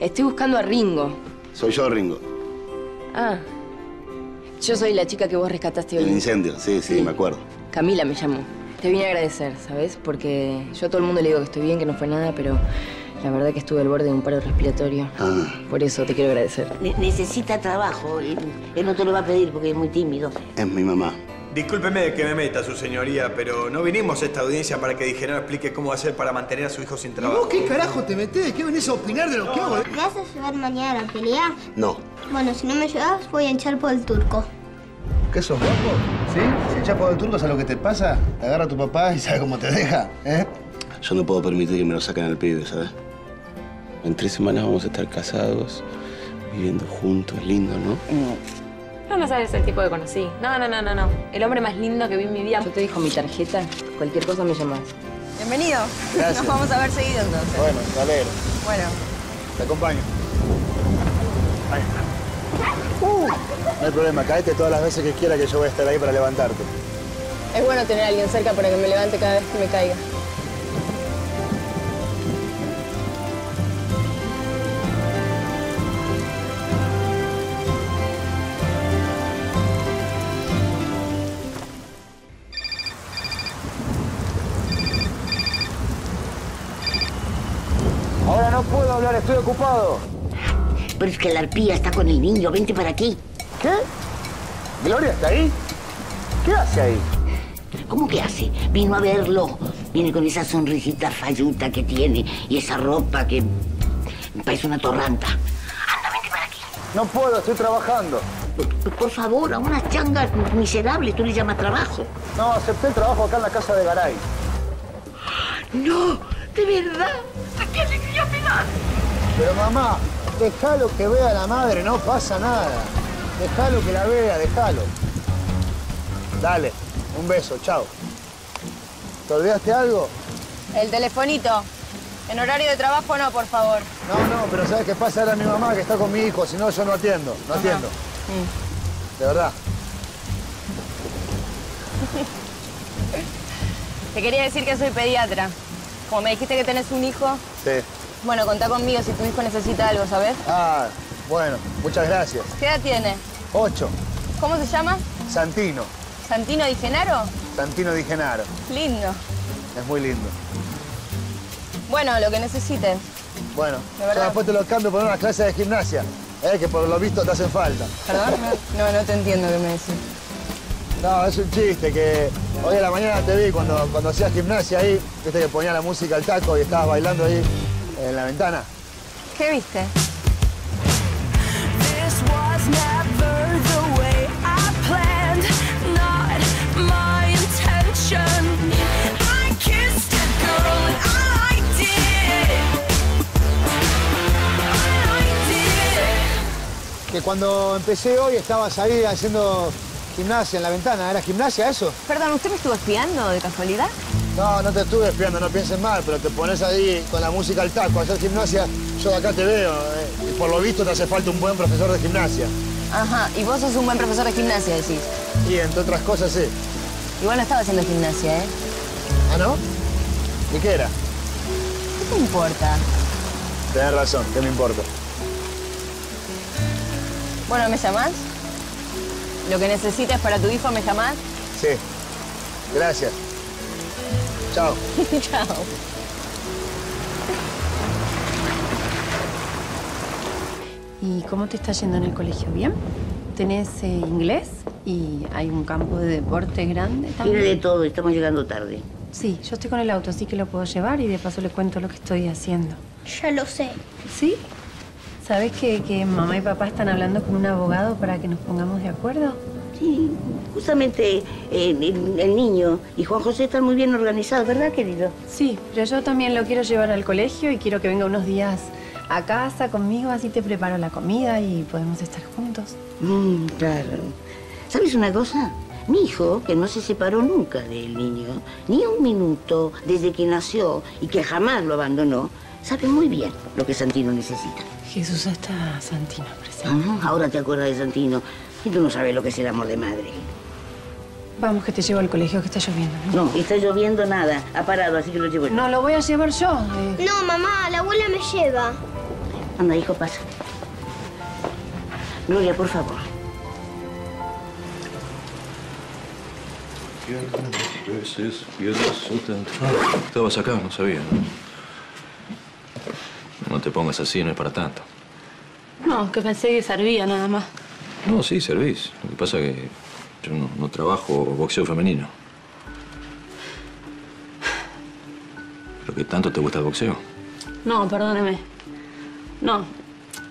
Estoy buscando a Ringo. Soy yo, Ringo. Ah. Yo soy la chica que vos rescataste hoy. El incendio, sí, sí, me acuerdo. Camila me llamó. Te vine a agradecer, ¿sabes? Porque yo a todo el mundo le digo que estoy bien, que no fue nada, pero la verdad que estuve al borde de un paro respiratorio. Ah, Por eso te quiero agradecer. Ne- necesita trabajo. Él, él no te lo va a pedir porque es muy tímido. es mi mamá. Discúlpeme que me meta, su señoría, pero no vinimos a esta audiencia para que Digenaro explique cómo hacer para mantener a su hijo sin ¿Y trabajo. vos qué carajo te metés? ¿Qué venís a opinar de lo que hago? ¿Me vas a llevar mañana a la pelea? No. Bueno, si no me llevas, voy a hinchar por el turco. ¿Qué sos, guapo? ¿Sí? Si echás por el turco, ¿sabes lo que te pasa? Te agarra tu papá y sabe cómo te deja, ¿eh? Yo no puedo permitir que me lo saquen al pibe, ¿sabes? En tres semanas vamos a estar casados, viviendo juntos, lindo, ¿no? No, no sabes el tipo que conocí. No, no, no, no, no. El hombre más lindo que vi en mi vida. Yo te dejo mi tarjeta. Cualquier cosa me llamas. Bienvenido. Gracias. Nos vamos a ver seguido entonces. Bueno, te alegro. Bueno. Te acompaño. Ahí. Uh, no hay problema, caete todas las veces que quiera que yo voy a estar ahí para levantarte. Es bueno tener a alguien cerca para que me levante cada vez que me caiga. Pero es que la arpía está con el niño. Vente para aquí. ¿Qué? ¿Gloria está ahí? ¿Qué hace ahí? ¿Cómo que hace? Vino a verlo. Viene con esa sonrisita falluta que tiene y esa ropa que parece una torranta. Anda, vente para aquí. No puedo, estoy trabajando. Por, por favor, a unas changas miserables tú le llamas trabajo. No, acepté el trabajo acá en la casa de Garay. No, de verdad. ¡Qué alegría me da! Pero mamá, déjalo que vea a la madre, no pasa nada. Déjalo que la vea, déjalo. Dale, un beso, chao. ¿Te olvidaste algo? El telefonito. En horario de trabajo no, por favor. No, no, pero ¿sabes qué pasa? Era mi mamá que está con mi hijo, si no yo no atiendo, no atiendo. De verdad. Te quería decir que soy pediatra. Como me dijiste que tenés un hijo, Sí. Bueno, contá conmigo si tu hijo necesita algo, ¿sabes? Ah, bueno, muchas gracias. ¿Qué edad tiene? Ocho, ¿Cómo se llama? Santino. ¿Santino Di Genaro? Santino Di Genaro. Lindo. Es muy lindo. Bueno, lo que necesites. Bueno, De yo después te lo cambio por unas clases de gimnasia, eh, que por lo visto te hacen falta. ¿Perdón? No, no te entiendo qué me decís. No, es un chiste que hoy a la mañana te vi cuando, cuando hacías gimnasia ahí, viste que ponía la música al taco y estabas bailando ahí en la ventana. ¿Qué viste? Que cuando empecé hoy estabas ahí haciendo gimnasia en la ventana. ¿Era gimnasia eso? Perdón, ¿usted me estuvo espiando de casualidad? No, no te estuve espiando, no pienses mal, pero te pones ahí con la música al taco a hacer gimnasia. Yo de acá te veo, eh, y por lo visto te hace falta un buen profesor de gimnasia. Ajá, y vos sos un buen profesor de gimnasia, decís. Y entre otras cosas, sí. Igual no estaba haciendo gimnasia, ¿eh? ¿Ah, no? ¿Y qué era? ¿Qué te importa? Tenés razón, ¿qué me importa? Bueno, ¿me llamás? Lo que necesites para tu hijo, ¿me llamás? Sí. Gracias. Chao. Chao. ¿Y cómo te está yendo en el colegio? ¿Bien? ¿Tenés eh, inglés? ¿Y hay un campo de deporte grande Tiene de también? todo, estamos llegando tarde. Sí, yo estoy con el auto, así que lo puedo llevar y de paso le cuento lo que estoy haciendo. Ya lo sé. ¿Sí? ¿Sabes que, que mamá y papá están hablando con un abogado para que nos pongamos de acuerdo? Sí, justamente eh, el, el niño y Juan José están muy bien organizados, ¿verdad, querido? Sí, pero yo también lo quiero llevar al colegio y quiero que venga unos días a casa conmigo, así te preparo la comida y podemos estar juntos. Mm, claro. ¿Sabes una cosa? Mi hijo, que no se separó nunca del niño, ni un minuto desde que nació y que jamás lo abandonó, sabe muy bien lo que Santino necesita. Jesús, está Santino presente. Ahora te acuerdas de Santino y tú no sabes lo que es el amor de madre. Vamos, que te llevo al colegio, que está lloviendo. No, está lloviendo nada, ha parado, así que lo llevo yo. No, lo voy a llevar yo. eh. No, mamá, la abuela me lleva. Anda, hijo, pasa. Gloria, por favor. Estabas acá, no sabía. No te pongas así, no es para tanto. No, que pensé que servía nada más. No, sí, servís. Lo que pasa es que yo no, no trabajo boxeo femenino. ¿Pero qué tanto te gusta el boxeo? No, perdóneme. No.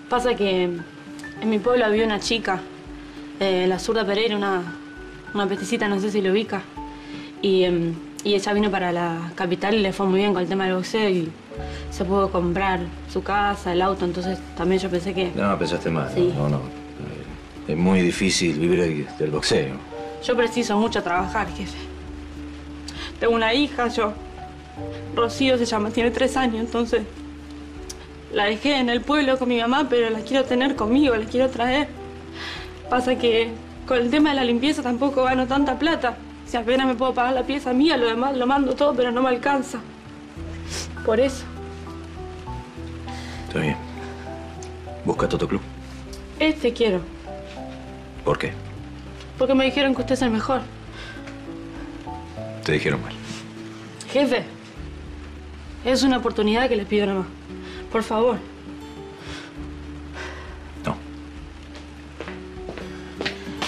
Pasa que en mi pueblo había una chica, eh, la zurda Pereira, una, una peticita, no sé si lo ubica. Y, em, y ella vino para la capital y le fue muy bien con el tema del boxeo y se pudo comprar su casa, el auto, entonces también yo pensé que... No, pensaste mal. Sí. No, no. Es muy difícil vivir del- del boxeo. Yo preciso mucho trabajar, jefe. Tengo una hija, yo. Rocío se llama, tiene tres años, entonces. La dejé en el pueblo con mi mamá, pero la quiero tener conmigo, la quiero traer. Pasa que con el tema de la limpieza tampoco gano tanta plata. Si apenas me puedo pagar la pieza mía, lo demás lo mando todo, pero no me alcanza. Por eso. Está bien. Buscate otro club. Este quiero, ¿Por qué? porque me dijeron que usted es el mejor. Te dijeron mal. Jefe, es una oportunidad que le pido nomás. Por favor.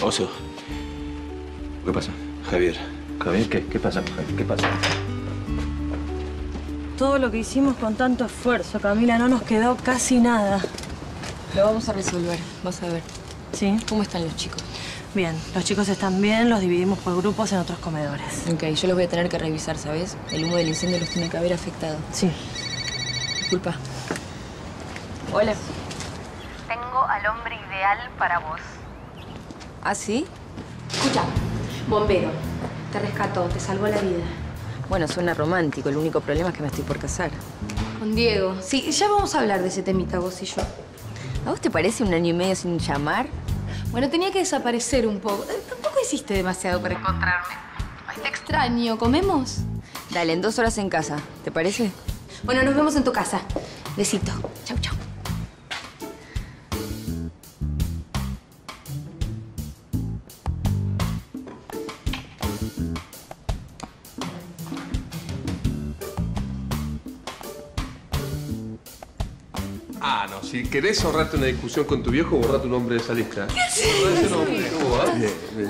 Oso. ¿Qué pasa? Javier. Javier, ¿qué, qué pasa? Javier? ¿Qué pasa? Todo lo que hicimos con tanto esfuerzo, Camila, no nos quedó casi nada. Lo vamos a resolver, vas a ver. ¿Sí? ¿Cómo están los chicos? Bien, los chicos están bien, los dividimos por grupos en otros comedores. Ok, yo los voy a tener que revisar, ¿sabes? El humo del incendio los tiene que haber afectado. Sí. Disculpa. Hola. Tengo al hombre ideal para vos. ¿Ah, sí? Escucha, bombero. Te rescató, te salvó la vida. Bueno, suena romántico. El único problema es que me estoy por casar. Con Diego. Sí, ya vamos a hablar de ese temita, vos y yo. ¿A vos te parece un año y medio sin llamar? Bueno, tenía que desaparecer un poco. Eh, Tampoco hiciste demasiado para encontrarme. Ay, te extraño. ¿Comemos? Dale, en dos horas en casa. ¿Te parece? Bueno, nos vemos en tu casa. Besito. Chau, chau. Si querés ahorrarte una discusión con tu viejo, borra tu nombre de esa lista. ¿Qué haces? Borra ese nombre. ¿Cómo va? Bien, bien.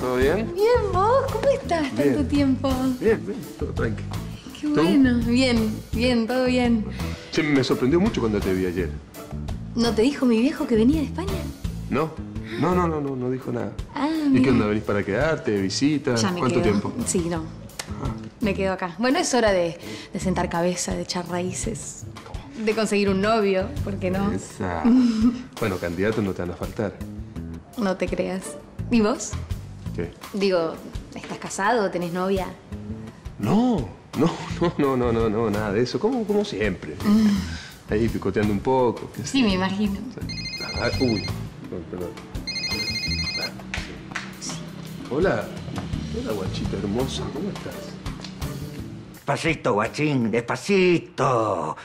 ¿Todo bien? Bien, ¿vos? ¿Cómo estás? Bien. Tanto tiempo. Bien, bien, todo tranqui. Qué bueno. Bien, bien, todo bien. Che, me sorprendió mucho cuando te vi ayer. ¿No te dijo mi viejo que venía de España? ¿No? No, no, no, no, no dijo nada. Ah, ¿Y mira. qué onda? ¿Venís para quedarte? ¿De visita? Ya me ¿Cuánto quedo. tiempo? Sí, no. Me quedo acá. Bueno, es hora de, de sentar cabeza, de echar raíces, de conseguir un novio, ¿por qué no? Esa. Bueno, candidatos no te van a faltar. No te creas. ¿Y vos? ¿Qué? Digo, ¿estás casado? ¿Tenés novia? No, no, no, no, no, no, no, nada de eso. Como, como siempre. Ahí picoteando un poco. Sí, me imagino. Ah, uy, perdón, perdón. Hola. Hola, guachita hermosa. ¿Cómo estás? Despacito, guachín, despacito.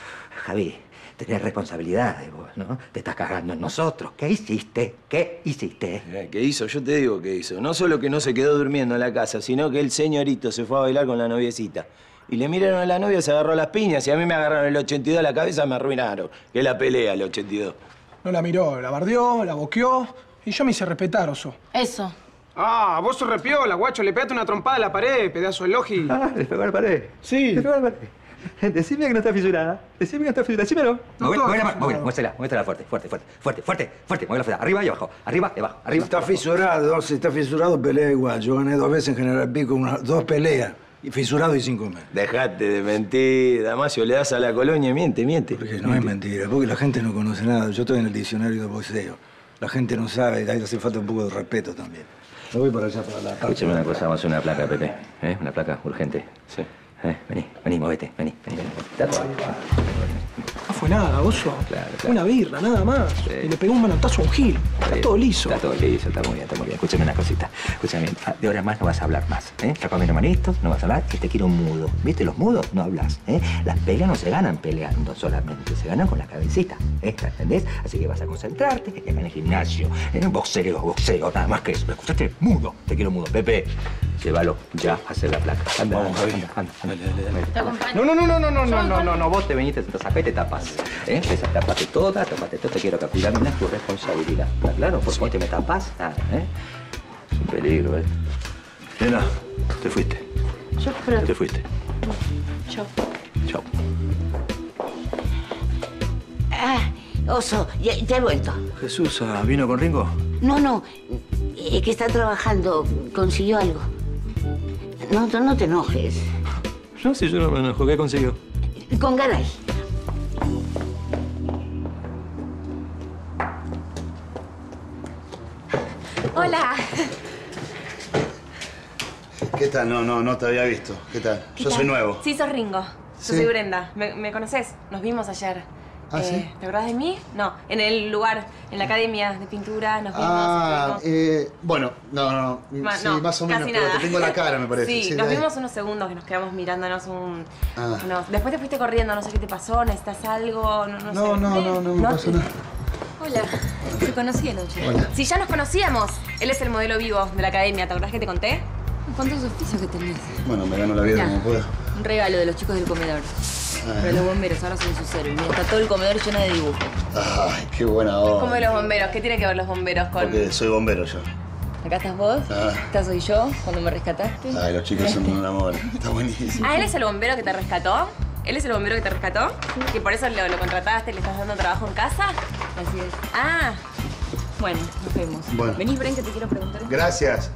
Javi, tenés responsabilidades vos, ¿no? Te estás cagando en nosotros. ¿Qué hiciste? ¿Qué hiciste? Eh, ¿Qué hizo? Yo te digo qué hizo. No solo que no se quedó durmiendo en la casa, sino que el señorito se fue a bailar con la noviecita. Y le miraron a la novia, se agarró las piñas y a mí me agarraron el 82 a la cabeza, me arruinaron. Que es la pelea el 82. No la miró, la bardeó, la boqueó y yo me hice respetar, oso. Eso. Ah, vos sos repiola, guacho. Le pegaste una trompada a la pared, pedazo de logi. Ah, le pegó a la pared. Sí. Le pegó a la pared. Decime que no está fisurada. Decime que no está fisurada. Decímelo. No, Mueve- la mano, muéstrala, muéstrala fuerte, fuerte, fuerte, fuerte, fuerte, fuerte. Mueve la fuerte. Arriba y abajo. Arriba y abajo. Arriba. Está fisurado, si está fisurado, pelea igual. Yo gané dos veces en General Pico, una- dos peleas. Y fisurado y sin comer. Dejate de mentir, Damasio, le das a la colonia miente, miente. Porque no es mentira, porque la gente no conoce nada. Yo estoy en el diccionario de boxeo. La gente no sabe, y ahí hace falta un poco de respeto también. Me voy para allá, para la parte. Escúchame una cosa, vamos a hacer una placa, Pepe. ¿Eh? Una placa urgente. Sí. ¿Eh? Vení, vení, movete. Vení, vení, vení. Date. fue nada, oso. Claro, claro. Una birra, nada más. Y le pegó un manotazo a un gil. Está todo liso. Está todo liso, está muy bien, está muy bien. Escúchame una cosita. Escúchame, ah, de ahora en más no vas a hablar más. ¿eh? Está con mis hermanitos, no vas a hablar y te quiero mudo. ¿Viste? Los mudos no hablas. ¿eh? Las peleas no se ganan peleando solamente, se ganan con la cabecita. ¿eh? ¿Entendés? Así que vas a concentrarte en el gimnasio, en el boxeo, boxeo, nada más que eso. ¿Me escuchaste? Mudo. Te quiero mudo. Pepe, llévalo ya a hacer la placa. Anda, Vamos, anda, anda, anda. No, no, no, no, no, no, no, no, no, no, vos te veniste, te acá y te tapas. ¿Eh? Esa, tapate toda, tapate toda, te quiero acá. Cuidarme es tu responsabilidad. ¿Está claro? Porque vos te me tapas, nada, ¿eh? Es un peligro, ¿eh? Nena, te fuiste. Yo, pero... Te fuiste. Yo. Chao. Ah, oso, ya, ya he vuelto. Jesús, ah, ¿vino con Ringo? No, no, es que está trabajando, consiguió algo. No, no, no te enojes. No, si yo no me enojo, ¿qué consiguió? Con Garay. Hola. ¿Qué tal? No, no, no te había visto. ¿Qué tal? ¿Qué Yo tal? soy nuevo. Sí, sos Ringo. Yo Sí. soy Brenda. ¿Me, me conoces? Nos vimos ayer. ¿Ah, Eh, sí? ¿Te acordás de mí? No, en el lugar, en la academia de pintura, nos vimos. Ah, eh, bueno, no, no, Ma- sí, no, más o menos, pero te tengo la cara, me parece. Sí, Sí, nos vimos unos segundos que nos quedamos mirándonos un... Ah. unos- Después te fuiste corriendo, no sé qué te pasó, necesitas algo, no, no, No, sé. no, no, no me pasó nada. Hola, te conocí anoche. Hola. Si ya nos conocíamos, él es el modelo vivo de la academia, ¿te acordás que te conté? ¿Cuántos oficios que tenés? Bueno, me gano la vida Ya. como puedo. Un regalo de los chicos del comedor. Pero los bomberos ahora son sus héroes. Está todo el comedor lleno de dibujos. Ay, qué buena onda. Como de los bomberos, ¿qué tiene que ver los bomberos con...? Porque soy bombero yo. Acá estás vos, Ah. acá soy yo, cuando me rescataste. Ay, los chicos son un amor. Está buenísimo. Ah, él es el bombero que te rescató. ¿Él es el bombero que te rescató? ¿Que por eso lo, lo contrataste, le estás dando trabajo en casa? Así es. Ah, Bueno, nos vemos. Bueno. Venís, Bren, que te quiero preguntar. Gracias.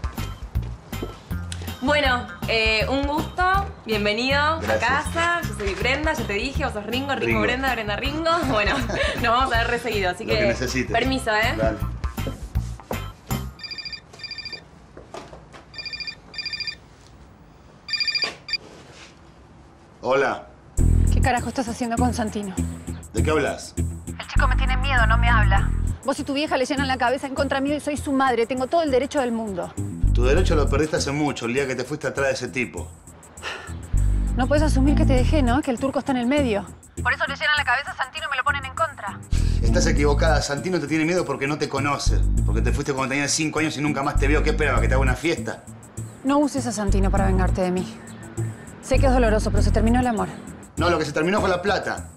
bueno, eh, un gusto. Bienvenido Gracias. a casa. Yo soy Brenda, ya te dije, vos sos Ringo, Ringo, Ringo. Brenda, Brenda Ringo. Bueno, nos vamos a ver reseguido, así Lo que necesites. Permiso, ¿eh? Dale. Hola, ¿Qué carajo estás haciendo con Santino? ¿de qué hablas? El chico me tiene miedo, no me habla. Vos y tu vieja le llenan la cabeza en contra mío y soy su madre. Tengo todo el derecho del mundo. Tu derecho lo perdiste hace mucho, el día que te fuiste atrás de ese tipo. No puedes asumir que te dejé, ¿no? Que el turco está en el medio. Por eso le llenan la cabeza a Santino y me lo ponen en contra. Estás equivocada, Santino te tiene miedo porque no te conoce. Porque te fuiste cuando tenías cinco años y nunca más te veo. ¿Qué esperaba? ¿Que te haga una fiesta? No uses a Santino para vengarte de mí. Sé que es doloroso, pero se terminó el amor. No, lo que se terminó fue la plata.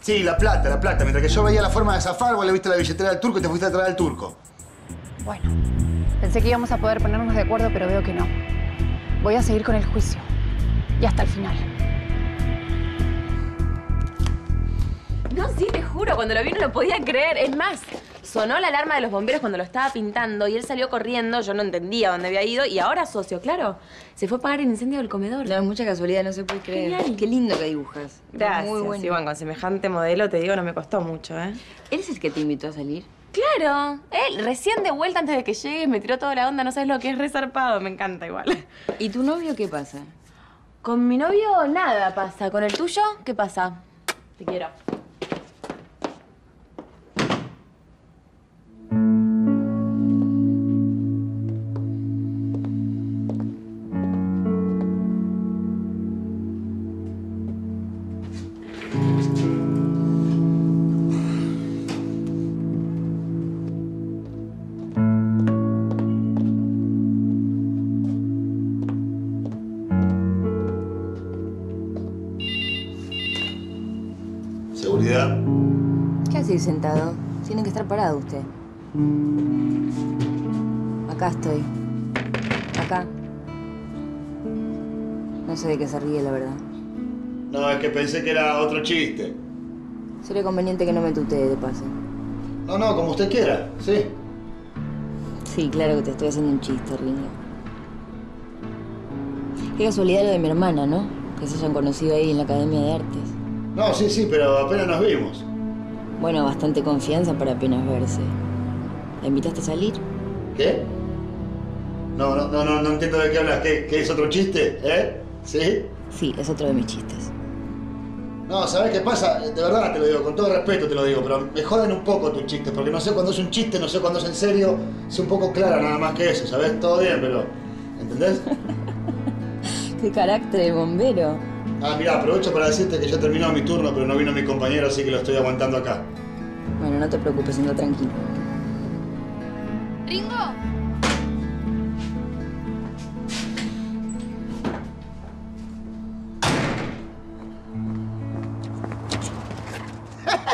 Sí, la plata, la plata. Mientras que yo veía la forma de zafar, vos le viste la billetera del turco y te fuiste atrás del turco. Bueno, pensé que íbamos a poder ponernos de acuerdo, pero veo que no. Voy a seguir con el juicio. Y hasta el final. No, sí, te juro, cuando lo vi no lo podía creer. Es más, sonó la alarma de los bomberos cuando lo estaba pintando y él salió corriendo, yo no entendía dónde había ido y ahora socio, claro, se fue a apagar el incendio del comedor. No, es mucha casualidad, no se puede creer. Genial. Qué lindo que dibujas. Gracias. Muy bueno. Sí, bueno, con semejante modelo te digo, no me costó mucho, ¿eh? ¿Él es el que te invitó a salir? Claro, él recién de vuelta antes de que llegues me tiró toda la onda, no sabes lo que es resarpado, me encanta igual. ¿Y tu novio qué pasa? Con mi novio nada pasa, ¿con el tuyo qué pasa? Te quiero. ¿Qué hace ahí sentado? Tiene que estar parado usted. Acá estoy. Acá. No sé de qué se ríe, la verdad. No, es que pensé que era otro chiste. Sería conveniente que no me tutee de paso. No, no, como usted quiera, sí. Sí, claro que te estoy haciendo un chiste, Ringo. Qué casualidad lo de mi hermana, ¿no? Que se hayan conocido ahí en la Academia de Artes. No, sí, sí, pero apenas nos vimos. Bueno, bastante confianza para apenas verse. ¿La invitaste a salir? ¿Qué? No, no, no, no, no entiendo de qué hablas. ¿Qué, qué es otro chiste? ¿Eh? ¿Sí? Sí, es otro de mis chistes. No, ¿sabes qué pasa? De verdad te lo digo, con todo respeto te lo digo, pero me joden un poco tus chistes, porque no sé cuándo es un chiste, no sé cuándo es en serio. Sé un poco clara nada más que eso, ¿sabes? Todo bien, pero... ¿Entendés? Qué carácter de bombero. Ah, mirá, aprovecho para decirte que ya terminó mi turno, pero no vino mi compañero, así que lo estoy aguantando acá. Bueno, no te preocupes, anda tranquilo. ¡Ringo!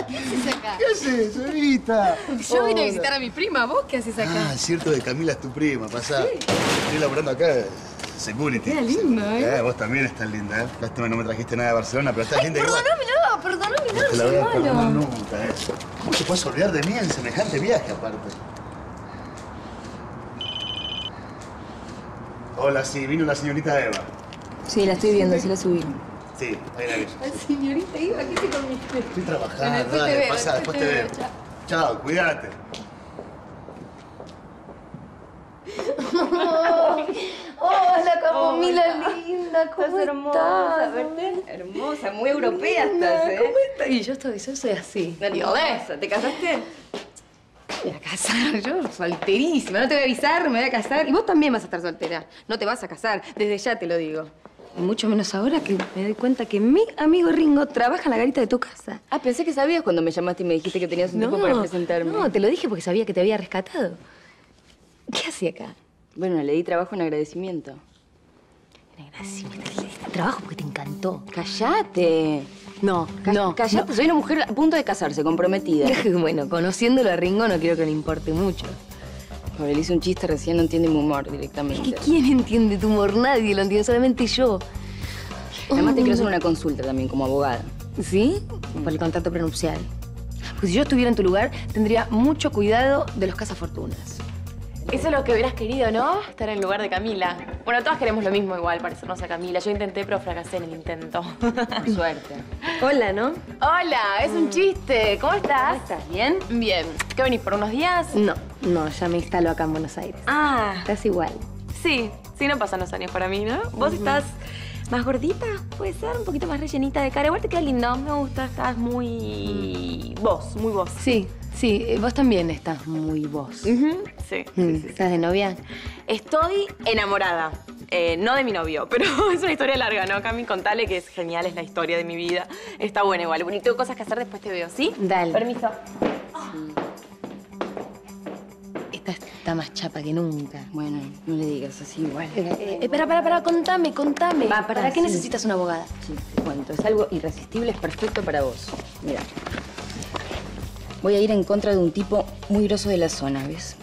¿Qué haces acá? ¿Qué haces, Evita? Yo vine a visitar a mi prima. ¿Vos qué haces acá? Ah, es cierto que Camila es tu prima, pasá. Estoy laburando acá security. Qué lindo, ¿eh? Vos también estás linda, ¿eh? Lástima no me trajiste nada de Barcelona, pero estás linda igual. Perdóname, no, perdóname, no, No te la voy a perdonar nunca, ¿eh? ¿Cómo te puedes olvidar de mí en semejante viaje, aparte? Hola, sí, vino la señorita Eva. Sí, la estoy viendo, sí la subí. Sí, ahí la ves. Ay, señorita Iva, ¿qué te comiste? Estoy Bueno, trabajando, después te dale, veo, pasa, después te veo. chao. Chao, cuídate. Hola, Camila linda, ¿cómo hermosa, estás? hermosa, muy europea estás, ¿eh? ¿Cómo estás? Y yo estoy, yo soy así. Nerviosa. ¿Te casaste? Me voy a casar, yo solterísima, no te voy a avisar, me voy a casar. Y vos también vas a estar soltera, no te vas a casar, desde ya te lo digo. Y mucho menos ahora que me doy cuenta que mi amigo Ringo trabaja en la garita de tu casa. Ah, pensé que sabías cuando me llamaste y me dijiste que tenías un tiempo para presentarme. No, te lo dije porque sabía que te había rescatado. ¿Qué hacía acá? Bueno, le di trabajo en agradecimiento. Trabajo porque te encantó. ¡Cállate! No, Ca- no. Cállate, soy una mujer a punto de casarse, comprometida. bueno, conociéndolo a Ringo no quiero que le importe mucho. Pobre, le hice un chiste recién, no entiende mi humor directamente. ¿Quién entiende tu humor? Nadie lo entiende, solamente yo. Además te quiero hacer una consulta también como abogada. ¿Sí? Por el contrato prenupcial. Pues si yo estuviera en tu lugar, tendría mucho cuidado de los cazafortunas. Eso es lo que hubieras querido, ¿no? Estar en el lugar de Camila. Bueno, todas queremos lo mismo igual, parecernos a Camila. Yo intenté, pero fracasé en el intento. Suerte. Hola, ¿no? Hola, es un chiste. ¿Cómo estás? ¿Cómo estás? ¿Bien? Bien. ¿Qué venís por unos días? No, no, ya me instalo acá en Buenos Aires. Ah, Estás igual. sí. Sí, no pasan los años para mí, ¿no? ¿Vos estás más gordita? Puede ser, un poquito más rellenita de cara. Igual te queda lindo, me gusta. Estás muy... vos, muy vos. Sí, sí, eh, vos también estás muy vos. Ujú, Sí. Mm, ¿Estás de novia? Estoy enamorada. Eh, no de mi novio, pero es una historia larga, ¿no? Cami, contale que es genial, es la historia de mi vida. Está buena igual. Bueno, y tengo cosas que hacer, después te veo, ¿sí? Dale. Permiso. Esta está más chapa que nunca. Bueno, no le digas así igual. Eh, espera, para, para, contame, contame. Va, pará, ¿Para qué sí. necesitas una abogada? Sí, te cuento. Es algo irresistible, es perfecto para vos. Mira. Voy a ir en contra de un tipo muy grosso de la zona, ¿ves?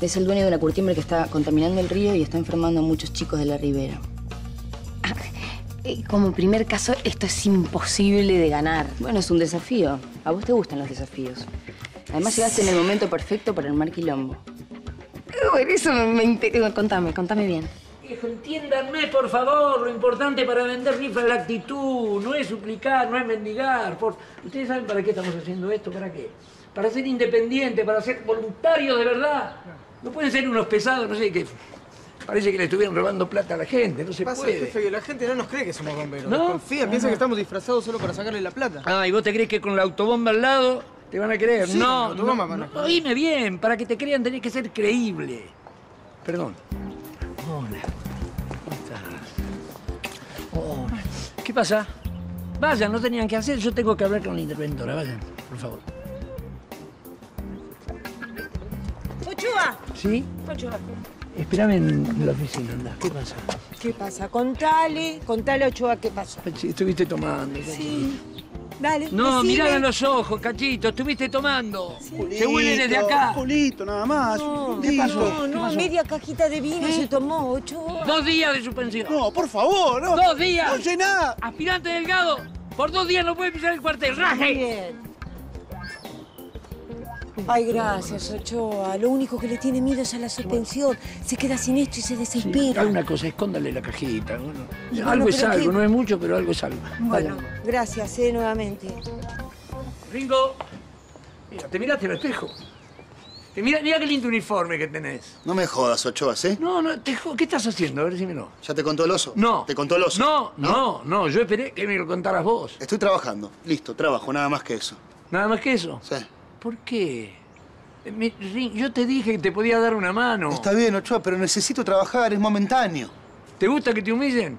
Es el dueño de una curtiembre que está contaminando el río y está enfermando a muchos chicos de la ribera. Eh, Como primer caso, esto es imposible de ganar. Bueno, es un desafío. A vos te gustan los desafíos. Además, llegaste en el momento perfecto para armar quilombo. Bueno, eso me, me inter- Contame, contame bien. Viejo, entiéndanme, por favor. Lo importante para vender rifa es la actitud. No es suplicar, no es mendigar. Por... ¿Ustedes saben para qué estamos haciendo esto? ¿Para qué? Para ser independientes, para ser voluntarios de verdad. No pueden ser unos pesados, no sé, que parece que le estuvieran robando plata a la gente. No se Pasa, puede. jefe, la gente no nos cree que somos bomberos. ¿No? Confía, piensa que estamos disfrazados solo para sacarle la plata. Ah, ¿y vos te crees que con la autobomba al lado te van a creer? Sí, no, no, van a no. creer. Oíme bien, para que te crean tenés que ser creíble. Perdón. Hola. ¿Qué pasa? Vayan, no tenían que hacer. Yo tengo que hablar con la interventora. Vayan, por favor. Ochoa. ¿Sí? Ochoa. Espérame en la oficina, anda. ¿Qué pasa? ¿Qué pasa? Contale, contale Ochoa qué pasó. Sí, estuviste tomando. Sí. Dale. No, decime. mirá en los ojos, cachito. Estuviste tomando. Se huele desde acá. Julito, nada más. No, ¿Qué pasó? No, ¿Qué no, pasó? media cajita de vino ¿Eh? se tomó, Ochoa. Dos días de suspensión. No, por favor, no. Dos días. No llená. Aspirante delgado. Por dos días no puede pisar el cuartel. ¡Raje! Bien. Ay, gracias, Ochoa. Lo único que le tiene miedo es a la suspensión. Se queda sin esto y se desespera. Hay una cosa, escóndale la cajita. Bueno, Y bueno, algo es algo, no es mucho, pero algo es algo. Bueno, Vaya. gracias, eh, nuevamente. Ringo, mira, te miraste al espejo. Mira, mira qué lindo uniforme que tenés. No me jodas, Ochoa, ¿sí? No, no, te ¿qué estás haciendo? A ver, decímelo. ¿Ya te contó el oso? No. ¿Te contó el oso? No, no, no, yo esperé que me lo contaras vos. Estoy trabajando. Listo, trabajo, nada más que eso. ¿Nada más que eso? Sí. ¿Por qué? Rin, Yo te dije que te podía dar una mano. Está bien, Ochoa, pero necesito trabajar, es momentáneo. ¿Te gusta que te humillen?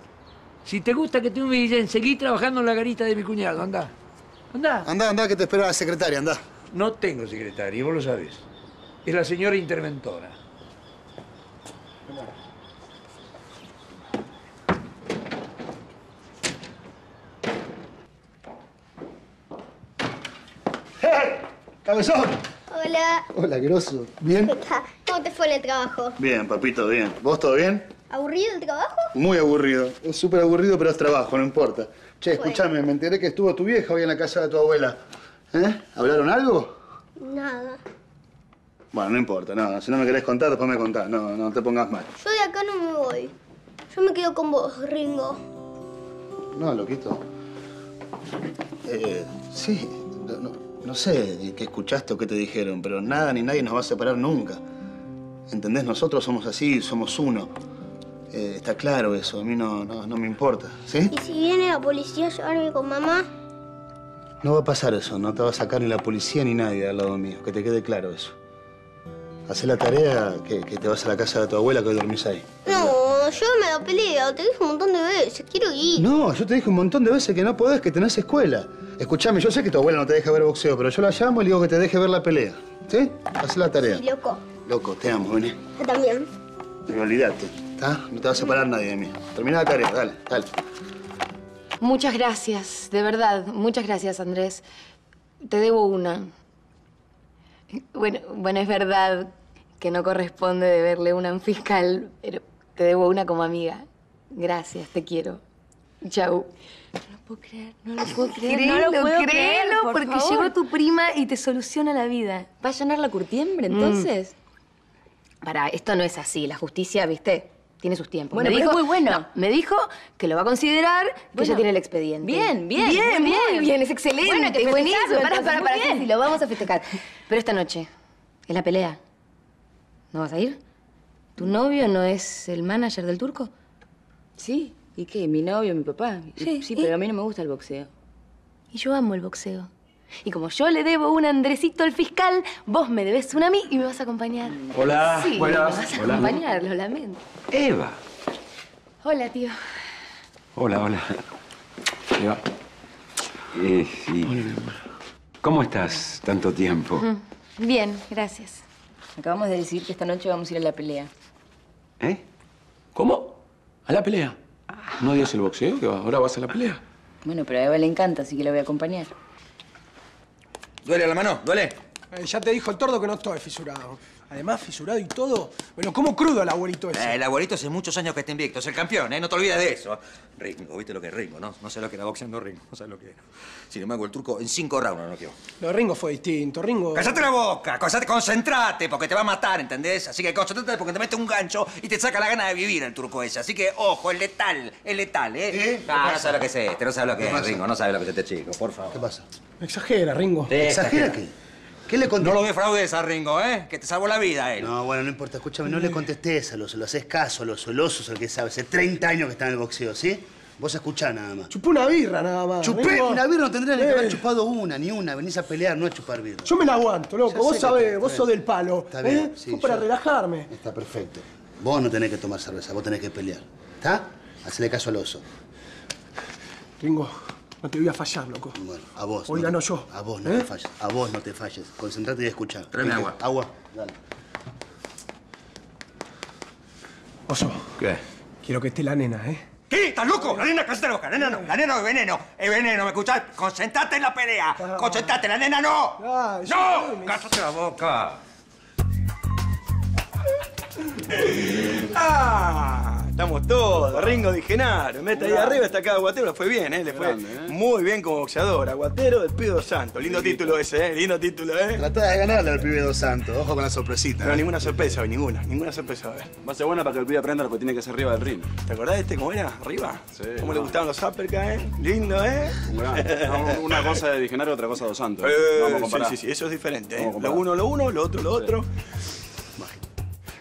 Si te gusta que te humillen, seguí trabajando en la garita de mi cuñado, anda. Anda. Anda, anda, que te espera la secretaria, anda. No tengo secretaria, vos lo sabés. Es la señora interventora. ¡Cabezón! Hola. Hola, grosso. ¿Bien? ¿Cómo te fue en el trabajo? Bien, papito, bien. ¿Vos todo bien? ¿Aburrido el trabajo? Muy aburrido. Es súper aburrido, pero es trabajo, no importa. Che, escúchame, me enteré que estuvo tu vieja hoy en la casa de tu abuela. ¿Eh? ¿Hablaron algo? Nada. Bueno, no importa, no. Si no me querés contar, después me contás. No, no te pongas mal. Yo de acá no me voy. Yo me quedo con vos, Ringo. No, loquito. Eh, sí, no, no- sé qué escuchaste o qué te dijeron, pero nada ni nadie nos va a separar nunca. ¿Entendés? Nosotros somos así, somos uno. Eh, está claro eso, a mí no, no, no me importa, ¿sí? ¿Y si viene la policía a llevarme con mamá? No va a pasar eso, no te va a sacar ni la policía ni nadie al lado mío, que te quede claro eso. Hacé la tarea que, que te vas a la casa de tu abuela que hoy dormís ahí. No, llévame a la pelea. Te dije un montón de veces. Quiero ir. No, yo te dije un montón de veces que no podés, que tenés escuela. Escuchame, yo sé que tu abuela no te deja ver boxeo, pero yo la llamo y le digo que te deje ver la pelea. ¿Sí? Hacé la tarea. Sí, loco. Loco, te amo, vení. Yo también. Y olvídate, ¿está? No te va a separar nadie de mí. Termina la tarea, dale, dale. Muchas gracias, de verdad. Muchas gracias, Andrés. Te debo una. Bueno, bueno, es verdad que no corresponde deberle una a un fiscal, pero te debo una como amiga. Gracias, te quiero. Chau. No lo puedo creer, no lo puedo creer. Créelo, no lo puedo créelo, creer, por porque favor. llegó tu prima y te soluciona la vida. ¿Va a llenar la curtiembre entonces? Para, esto no es así. La justicia, viste, tiene sus tiempos. Bueno, me pero dijo, es muy bueno. No, me dijo que lo va a considerar, que Bueno. ya tiene el expediente. Bien, bien, bien, muy bien. bien, es excelente, Bueno, buenísimo. Para, para, para, lo vamos a festejar. Pero esta noche es la pelea. ¿No vas a ir? ¿Tu novio no es el manager del turco? Sí. ¿Y qué? ¿Mi novio, mi papá? Sí, sí ¿y? pero a mí no me gusta el boxeo. Y yo amo el boxeo. Y como yo le debo un Andresito al fiscal, vos me debes una a mí y me vas a acompañar. Hola, Sí, buenas, me vas a hola. acompañar, lo lamento. Eva. Hola, tío. Hola, hola. Eva. Eh, sí. ¿Cómo estás tanto tiempo? Bien, gracias. Acabamos de decir que esta noche vamos a ir a la pelea. ¿Eh? ¿Cómo? ¿A la pelea? ¿No odias el boxeo? que ahora vas a la pelea. Bueno, pero a Eva le encanta, así que la voy a acompañar. ¿Duele la mano? ¿Duele? Eh, ya te dijo el tordo que no estoy fisurado. Además, fisurado y todo. Bueno, como crudo el abuelito ese. Eh, el abuelito hace muchos años que está invicto. Es el campeón, ¿eh? No te olvides de eso. Ringo, ¿viste lo que es Ringo, no? No sé lo que era boxeando Ringo. No sé lo que era. Sin embargo, el turco en cinco rounds no quedó. Lo de Ringo fue distinto. Ringo. ¡Cállate la boca! Cállate, concentrate, porque te va a matar, ¿entendés? Así que concentrate porque te mete un gancho y te saca la gana de vivir el turco ese. Así que, ojo, es letal, es letal, ¿eh? Ah, no sabes lo que es este, no sabes lo que ¿Qué es, pasa? Ringo, no sabes lo que es este chico, por favor. ¿Qué pasa? Exagera, Ringo. ¿Exagera qué? ¿Qué le contesté? No lo defraudes a Ringo, ¿eh? Que te salvó la vida él. No, bueno, no importa. Escúchame, no le contestés a los, lo haces caso a los solosos, el que sabe. Hace 30 años que está en el boxeo, ¿sí? Vos escuchá nada más. Chupé una birra nada más. Chupé una birra, no tendría ni que Eh, haber chupado una, ni una. Venís a pelear, no a chupar birra. Yo me la aguanto, loco. Ya vos que sabés, vos sos del palo. Está bien, ¿eh? sí, Fue para yo- relajarme. Está perfecto. Vos no tenés que tomar cerveza, vos tenés que pelear. ¿Está? Hacele caso al oso. Ringo, no te voy a fallar, loco. Bueno, a vos. Hoy no gano yo. A vos no ¿Eh? te falles. A vos no te falles. Concentrate y escuchá. Tráeme ¿Qué- agua. Agua, dale. Oso, ¿Qué? quiero que esté la nena, ¿eh? ¿Qué? ¿Estás loco? La nena cállate la boca. La nena no. La nena es veneno. Es veneno, ¿me escuchás? Concentrate en la pelea. Concentrate, la nena no. Ah, ¡No! me- ¡Cállate la boca! ¡Ah! Estamos todos. Ringo de Genaro. Mete ahí arriba, está acá Aguatero. Le fue bien, ¿eh? Le fue Grande, ¿eh? muy bien como boxeador. Aguatero del Pido Santo. Lindo título ese, ¿eh? Lindo título, ¿eh? Tratá de ganarle al pibe Dos Santos. Ojo con la sorpresita. No, ¿eh? ninguna sorpresa hoy, ninguna. Ninguna sorpresa, a ver. Va a ser buena para que el pibe aprenda lo que tiene que hacer arriba del ring. ¿Te acordás de este cómo era? ¿Arriba? Sí. ¿Cómo le gustaban los uppercuts, eh? Lindo, ¿eh? No, Una cosa de Vigenario, otra cosa de Dos Santos. Eh, Vamos a sí, comparar. sí, sí, eso es diferente, ¿eh? Lo uno, lo uno, lo otro, lo otro.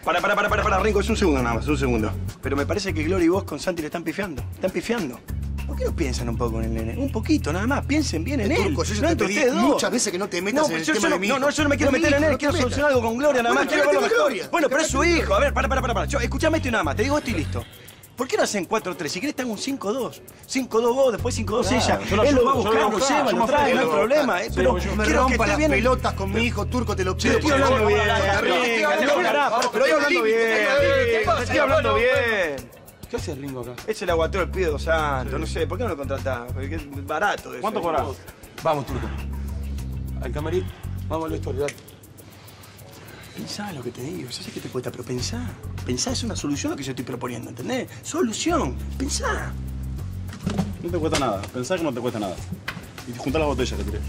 Para, para, para, para, para, Ringo, es un segundo nada más, un segundo. Pero me parece que Gloria y vos con Santi le están pifiando. Están pifiando. ¿Por qué no piensan un poco en el nene? Un poquito, nada más. Piensen bien en él. Turco, yo ya no te pedí muchas veces que no te metas No, en el yo- tema yo de no- mi No, hijo. no, yo no me quiero meter en hijo, él. no quiero solucionar algo con Gloria, nada más. Quiero verlo mejor. Gloria, Bueno, pero es su hijo. A ver, para, para, para. para. Yo, escuchame esto y nada más. Te digo esto y listo. ¿Por qué no hacen 4-3? Si querés, te hago un 5-2. 5-2 vos, después 5-2 Claro, ella. yo lo Él lo va a buscar, a lo lleva, lo trae, no hay a problema. eh, Sí, Pero yo me quiero que rompa las bien. pelotas con mi hijo, Turco, te lo pido. Estoy hablando bien, Pero estoy hablando bien, estoy hablando bien. ¿Qué hace Ringo acá? Es el aguatero del Pido Santo, no sé, ¿por qué no lo contratás? Porque es barato eso. ¿Cuánto cobras? Vamos, Turco. Al camerino. Vamos al vestuario, dale. Pensá lo que te digo, yo sé que te cuesta, pero pensá. Pensá, es una solución lo que yo estoy proponiendo, ¿entendés? Solución, pensá. No te cuesta nada. Pensá que no te cuesta nada. Y junta las botellas que tiré.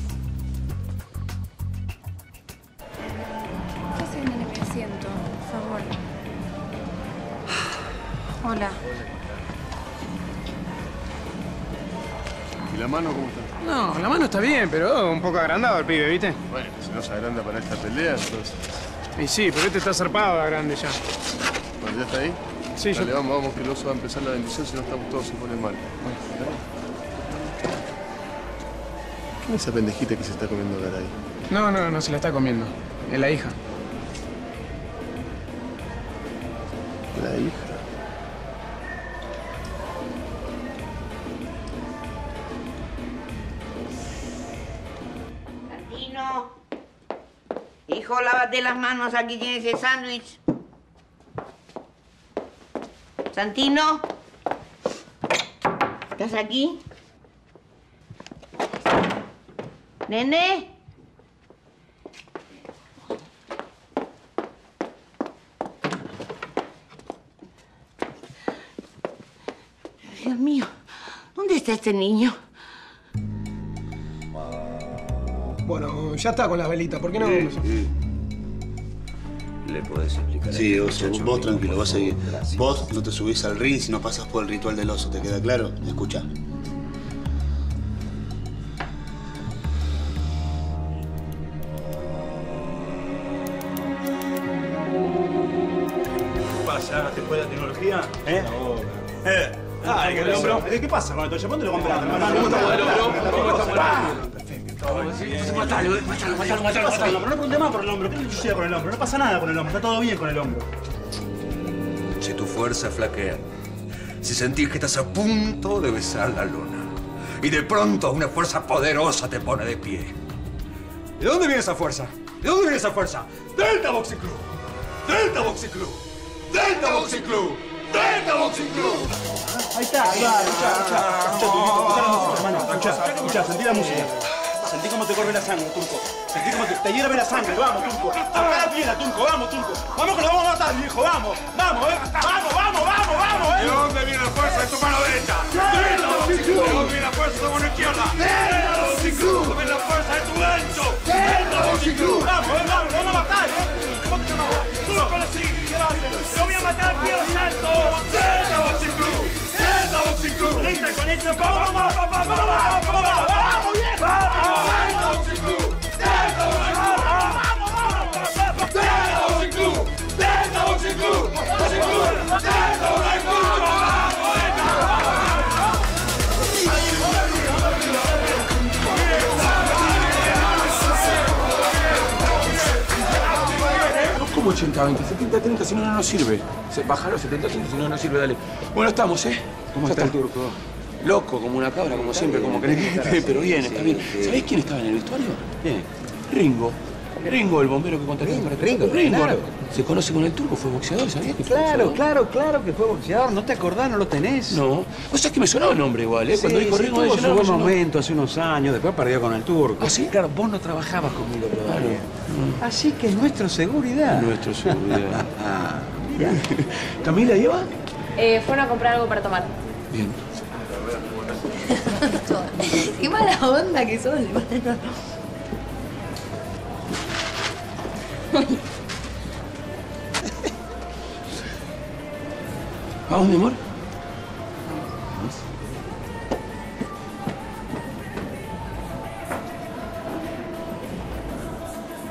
¿Qué hace, nene? Me siento, por favor. Hola. ¿Y la mano cómo está? No, la mano está bien, pero un poco agrandado el pibe, ¿viste? Bueno, si no se agranda para esta pelea, entonces. Y sí, pero este está zarpado de grande ya. Bueno, ¿ya está ahí? Sí, Dale, yo- vamos, vamos, que el oso va a empezar la bendición, si no estamos todos se ponen mal. ¿Quién es esa pendejita que se está comiendo cara ahí? No, no, no se la está comiendo. Es la hija. La hija. Lávate las manos, aquí tienes el sándwich. Santino. ¿Estás aquí? Nene. Dios mío, ¿dónde está este niño? Bueno, ya está con las velitas. ¿Por qué no? Sí, ¿Le podés explicar? a Sí, este oso, vos tranquilo, vos seguí. favor, gracias? Vos no te subís al ring si no pasas por el ritual del oso, ¿te queda claro? Escucha. ¿Qué pasa? ¿Te fue la tecnología? ¿Eh? ¿Eh? Ah, hombro. ¿Qué pasa con el toalla? ¿Cuándo lo compraste, hermano? ¿Cómo estamos del hombro? ¿Cómo estamos Matalo, matalo, matalo. No pregunte más por el hombro. No pasa nada con el hombro. Está todo bien con el hombro. Si tu fuerza flaquea, si sentís que estás a punto de besar la luna, y de pronto una fuerza poderosa te pone de pie. ¿De dónde viene esa fuerza? ¿De dónde viene esa fuerza? ¡Delta Boxing Club! ¡Delta Boxing Club! ¡Delta Boxing Club! ¡Delta Boxing Club! Ahí está, ahí. Escuchá, escuchá, sentí la música. Sentí cómo te corre la sangre, Turco. Sentí cómo te, te hierve la sangre. Vamos, Turco. Toca la piedra, Turco. Vamos, Turco. Vamos que lo vamos a matar, viejo. Vamos, vamos, eh. Vamos, vamos, vamos, vamos, eh. ¿De dónde viene la fuerza de tu mano derecha? ¿De dónde viene la fuerza de tu mano izquierda? ¿De dónde viene la fuerza de tu. Vamos, eh, vamos, lo vamos a matar, eh. ¿Cómo te llamas? Turco, lo voy a matar, Pío Santo. ¡Delta Boxing Club! Listo, con. Vamos, vamos, vamos, vamos, vamos, vamos, vamos, viejo. Vamos, ¡Delta Boxing Club! ¡Delta Boxing Club! ¡Delta Boxing Club! ¡Delta Boxing Club! ¡Boxing Club! ¡Delta Boxing Club! ¿Cómo 80-20? 70-30 si no, no nos sirve. Se- Bájalo 70-30 si no, no sirve, dale. Bueno, estamos, ¿eh? ¿Cómo Ya está el turco? Loco, como una cabra, como siempre, como querés que esté, pero bien, está bien. ¿Sabés quién estaba en el vestuario? Ringo. Ringo, el bombero que contaste para Ringo, Ringo. claro. Se conoce con el turco, fue boxeador, ¿sabías que fue Claro, boxeador? claro, claro que fue boxeador. ¿No te acordás? ¿No lo tenés? No. O sea que me sonaba el nombre igual, ¿eh? Cuando Sí, dijo sí, Ringo, tuvo su buen momento hace unos años, después perdió con el turco. ¿Ah, sí? Claro, vos no trabajabas conmigo todavía. Claro. Así que es nuestra seguridad. Nuestro seguridad. Mira. ¿Camila lleva? Eh, fueron a comprar algo para tomar. Bien. Qué mala onda que sos. Vamos, mi amor.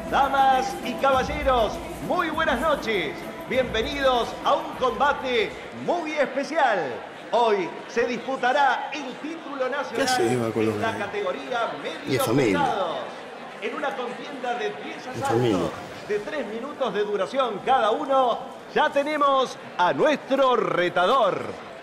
Damas y caballeros, muy buenas noches. Bienvenidos a un combate muy especial. Hoy se disputará el título nacional en la categoría familia. pesados. En una contienda de 10 En familia. asaltos de 3 minutos de duración cada uno, ya tenemos a nuestro retador.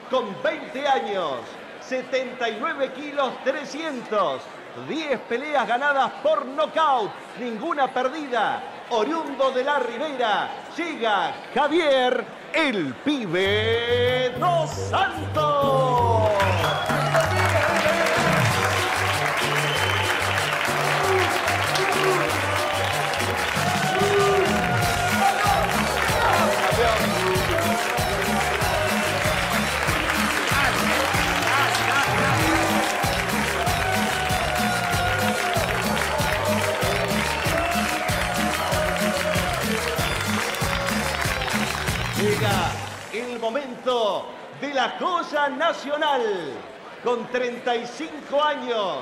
Con 20 años, 79 kilos 300, 10 peleas ganadas por nocaut, ninguna perdida. Oriundo de la Ribera, llega Javier el Pibe Dos Santos. De la joya nacional. Con 35 años,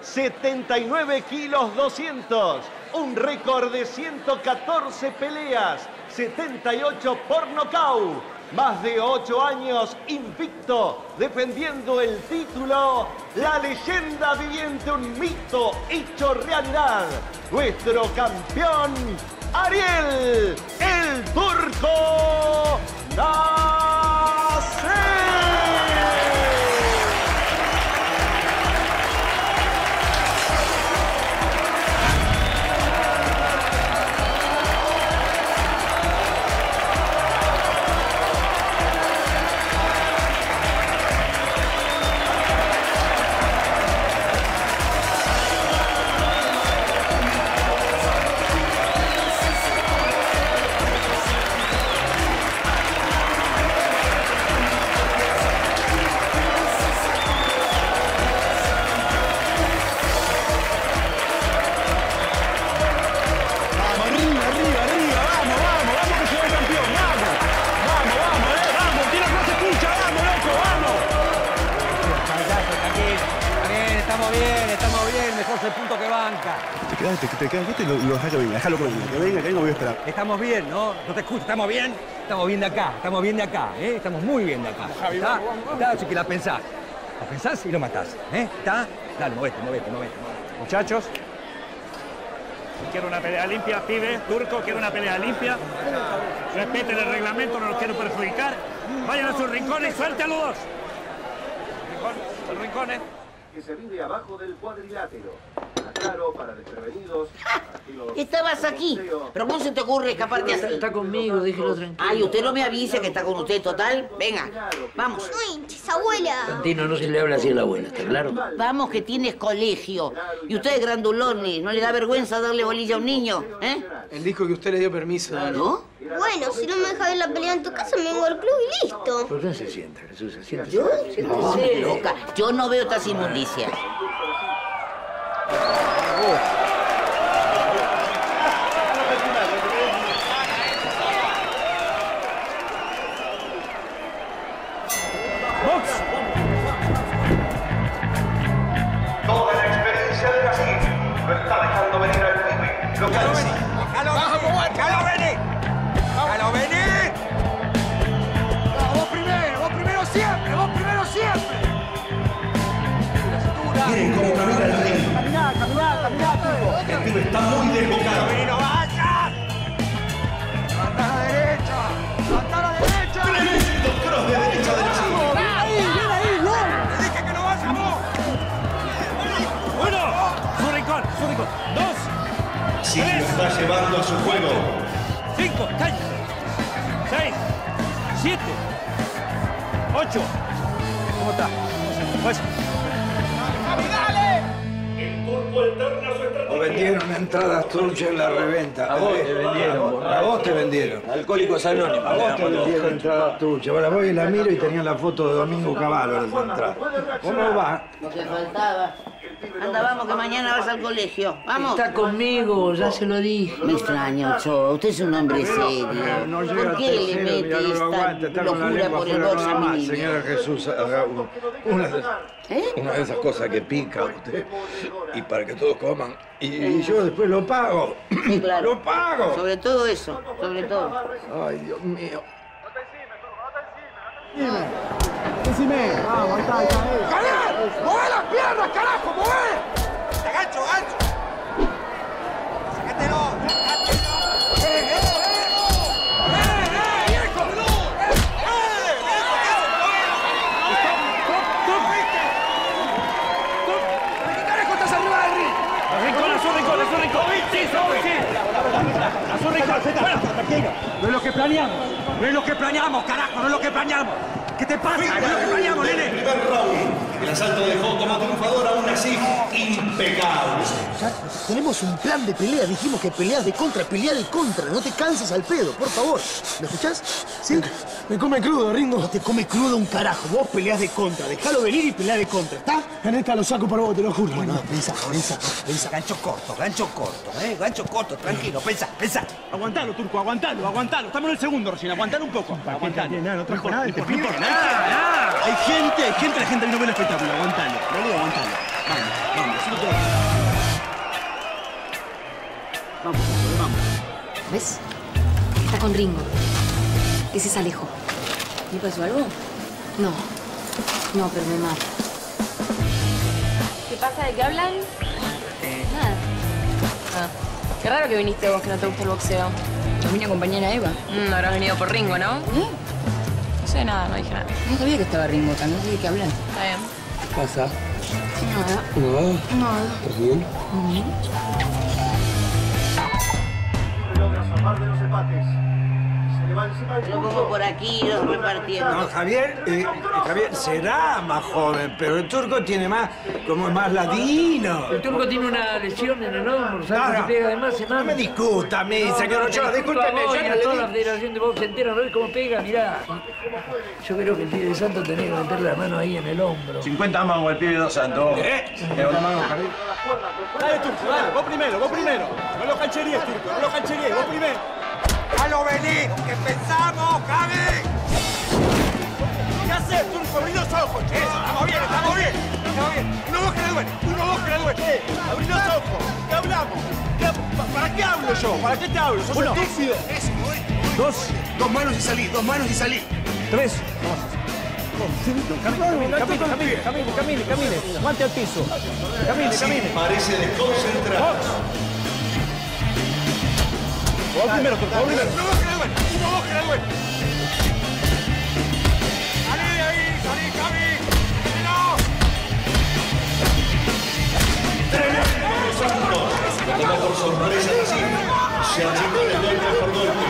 79 kilos 200, un récord de 114 peleas, 78 por nocaut, más de 8 años invicto, defendiendo el título, la leyenda viviente, un mito hecho realidad, nuestro campeón Ariel, el turco Nasser. Vamos, Estamos bien, ¿no? No te escucho, ¿estamos bien? Estamos bien de acá, estamos bien de acá, ¿eh? Estamos muy bien de acá. Javi, ¿Está? vamos, vamos, ¿Está? Así que la pensás. La pensás y lo matás, ¿eh? ¿Está? Dale, movete, movete, movete. Muchachos, quiero una pelea limpia, pibe, turco, quiero una pelea limpia. Respeten el reglamento, no los quiero perjudicar. Vayan a sus rincones y suelte a los dos. Rincón, el rincón, ¿eh? Que se vive abajo del cuadrilátero. Aclaro para desprevenidos. Estabas aquí, pero ¿cómo se te ocurre escaparte así? Está conmigo, déjelo tranquilo. Ay, usted no me avisa que está con usted, total. Venga, vamos. Ay, abuela. Santino, no se le habla así a la abuela, ¿está claro? Vamos, que tienes colegio. Y ustedes grandulones, ¿no le da vergüenza darle bolilla a un niño? ¿Eh? Él dijo que usted le dio permiso. ¿No? Bueno, si no me deja ver la pelea en tu casa, me vengo al club y listo. ¿Por qué se sienta, Jesús? Se sienta. ¿Yo? No, loca. Yo no veo estas inmundicias. ¡Box! Está llevando a su juego. cinco, calla. Seis, siete, ocho. ¿Cómo está? Pues, El turco alterna su estrategia. vendieron entradas truchas en la reventa. A vos te vendieron, A vos te vendieron. Alcohólicos Anónimos. A vos te vendieron entradas truchas. Ahora voy y la miro y tenía la foto de Domingo Cavallo en la entrada. ¿Cómo va? Lo que faltaba. Anda, vamos, que mañana vas al colegio. Vamos. Está conmigo, ya se lo dije. Me extraño, yo. Usted es un hombre serio. ¿Por qué le mete esta locura por el bolso a mi? Señora Jesús, haga un- una de, ¿Eh? una de esas cosas que pica usted y para que todos coman. Y, y yo después lo pago. Sí, claro. ¡Lo pago! Sobre todo eso, sobre todo. Ay, Dios mío. Decime. Vamos, ahí está, ahí está. ¡Mueve las piernas, carajo! ¡Mueve! ¡Gancho, gancho! ¡Sácatelo! ¡Eh, eh, eh! ¡Eh, eh, viejo! ¡Eh, eh, viejo! ¿Por qué carajo estás arriba del ring? Rincón, azul, rincón, azul, rincón. Sí, sí, sí. Azul, rincón. Bueno, Tranquilo. No es lo que planeamos. No es lo que planeamos, carajo. No es lo que planeamos. ¿Qué te pasa? No es lo que planeamos, nene. El asalto dejó como triunfador aún así impecable. Ya tenemos un plan de pelea. Dijimos que peleas de contra, pelea de contra. No te canses al pedo, por favor. ¿Me escuchás? ¿Sí? Me come crudo, Ringo. No te come crudo un carajo. Vos peleas de contra. Déjalo venir y pelea de contra, ¿está? En esta lo saco para vos, te lo juro. Bueno, pensa, pensa, pensa. Gancho corto, gancho corto, ¿eh? Gancho corto, tranquilo, pensa, pensa. Aguantalo, Turco, aguantalo, aguantalo. Estamos en el segundo recién, aguantalo un poco. Aguantalo. No, no trajo nada No nada. Hay gente, hay gente, la gente vino a ver el espectáculo. Aguantalo, dale, aguantalo. Vamos, vamos, te Vamos, vamos. ¿Ves? Está con Ringo. Ese es Alejo. ¿Le pasó algo? No. No, pero me mata. ¿Qué pasa? ¿De qué hablan? Nada. Ah. Qué raro que viniste vos que no te gusta el boxeo. Nos vine a acompañar a Eva. Mm, habrás venido por Ringo, ¿no? No sé nada, no dije nada. No sabía que estaba Ringo acá, no sé de qué hablan. Está bien. ¿Qué pasa? Nada. ¿Nada? Nada. ¿Estás bien? Lo pongo por aquí y los repartiendo. No, Javier, eh, Javier será más joven, pero el turco tiene más, como es más ladino. El turco tiene una lesión en el hombro, ¿sabes? No, pega de más semana. No me discuta a mí, señor Ochoa, discúlpeme, yo yo no le toda la federación de box entera, ¿no ves cómo pega? Mirá. Yo creo que el pibe de Santos tenía que meter la mano ahí en el hombro. 50 mangos el pibe dos santos. ¿Eh? Dale, Turco, dale, vos primero, vos primero. No lo cancheríes, Turco, no lo cancheríes, vos primero. ¡Déjalo venir! ¡Que pensamos, Javi! ¿Qué haces, Turco? Abrí los ojos, che. Estamos bien, estamos bien. Estamos bien. Uno, dos, que le duele. Uno, dos, que le duele. Abrí los ojos. ¿Qué hablamos? ¿Qué hab- pa- ¿Para qué hablo yo? ¿Para qué te hablo? ¿Sos Uno. estúpido? Dos. Dos manos y salí, dos manos y salí. Tres. Camine, camine, camine, camine, camine, camine. Al piso. Camine, Así camine. parece desconcentrado. Vos primero, Turco, vos primero. Dos, que le duele. Salí de ahí, salí, Javi. Lo tomó por sorpresa así. Se achicó el golpe por golpe.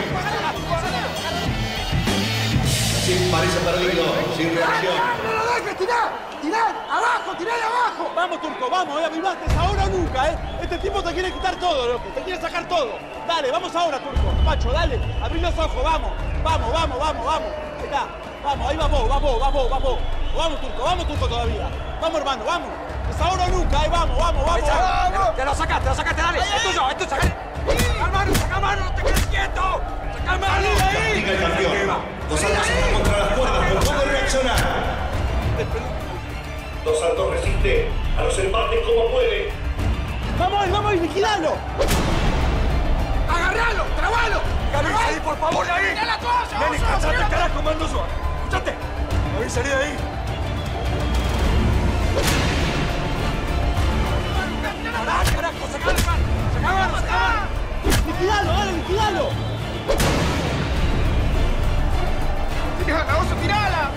Así parece perdido, sin reacción. ¡No lo dejes! ¡Tirá! ¡Tirá! ¡Abajo! ¡Tirá de abajo! Vamos, Turco, vamos, eh, avivaste, ahora o nunca, ¿eh? Este tipo te quiere quitar todo, loco, te quiere sacar todo. Dale, vamos ahora, Turco. Pacho, dale, abrí los ojos, vamos. Vamos, vamos, vamos, vamos. Ahí está, vamos, ahí vamos, vamos, vamos, vamos. Vamos, Turco, vamos, Turco, todavía. Vamos, hermano, vamos. Es ahora o nunca, ahí vamos, vamos, vamos. vamos. Te lo sacaste, te lo sacaste, dale. Es tuyo, es tuyo, saca. Saca mano, saca mano, no te quedes quieto. Saca mano. ¡Salí de ahí! El campeón. Dos Santos está contra las cuerdas, pero puede reaccionar. Dos Santos resiste a los embates como puede. Vamos, vamos, vigilalo. Agarralo, trabalo. Gaby, salí, por favor, de ahí. ¡Mira la toalla! Vamos, cachate, carajo, mando yo. ¿Escuchaste? Gaby, salí de ahí. Carajo, carajo, saca la mano. Saca la mano, saca la mano. Vigilalo, dale, vigilalo. ¡Tirala, oso, tirala!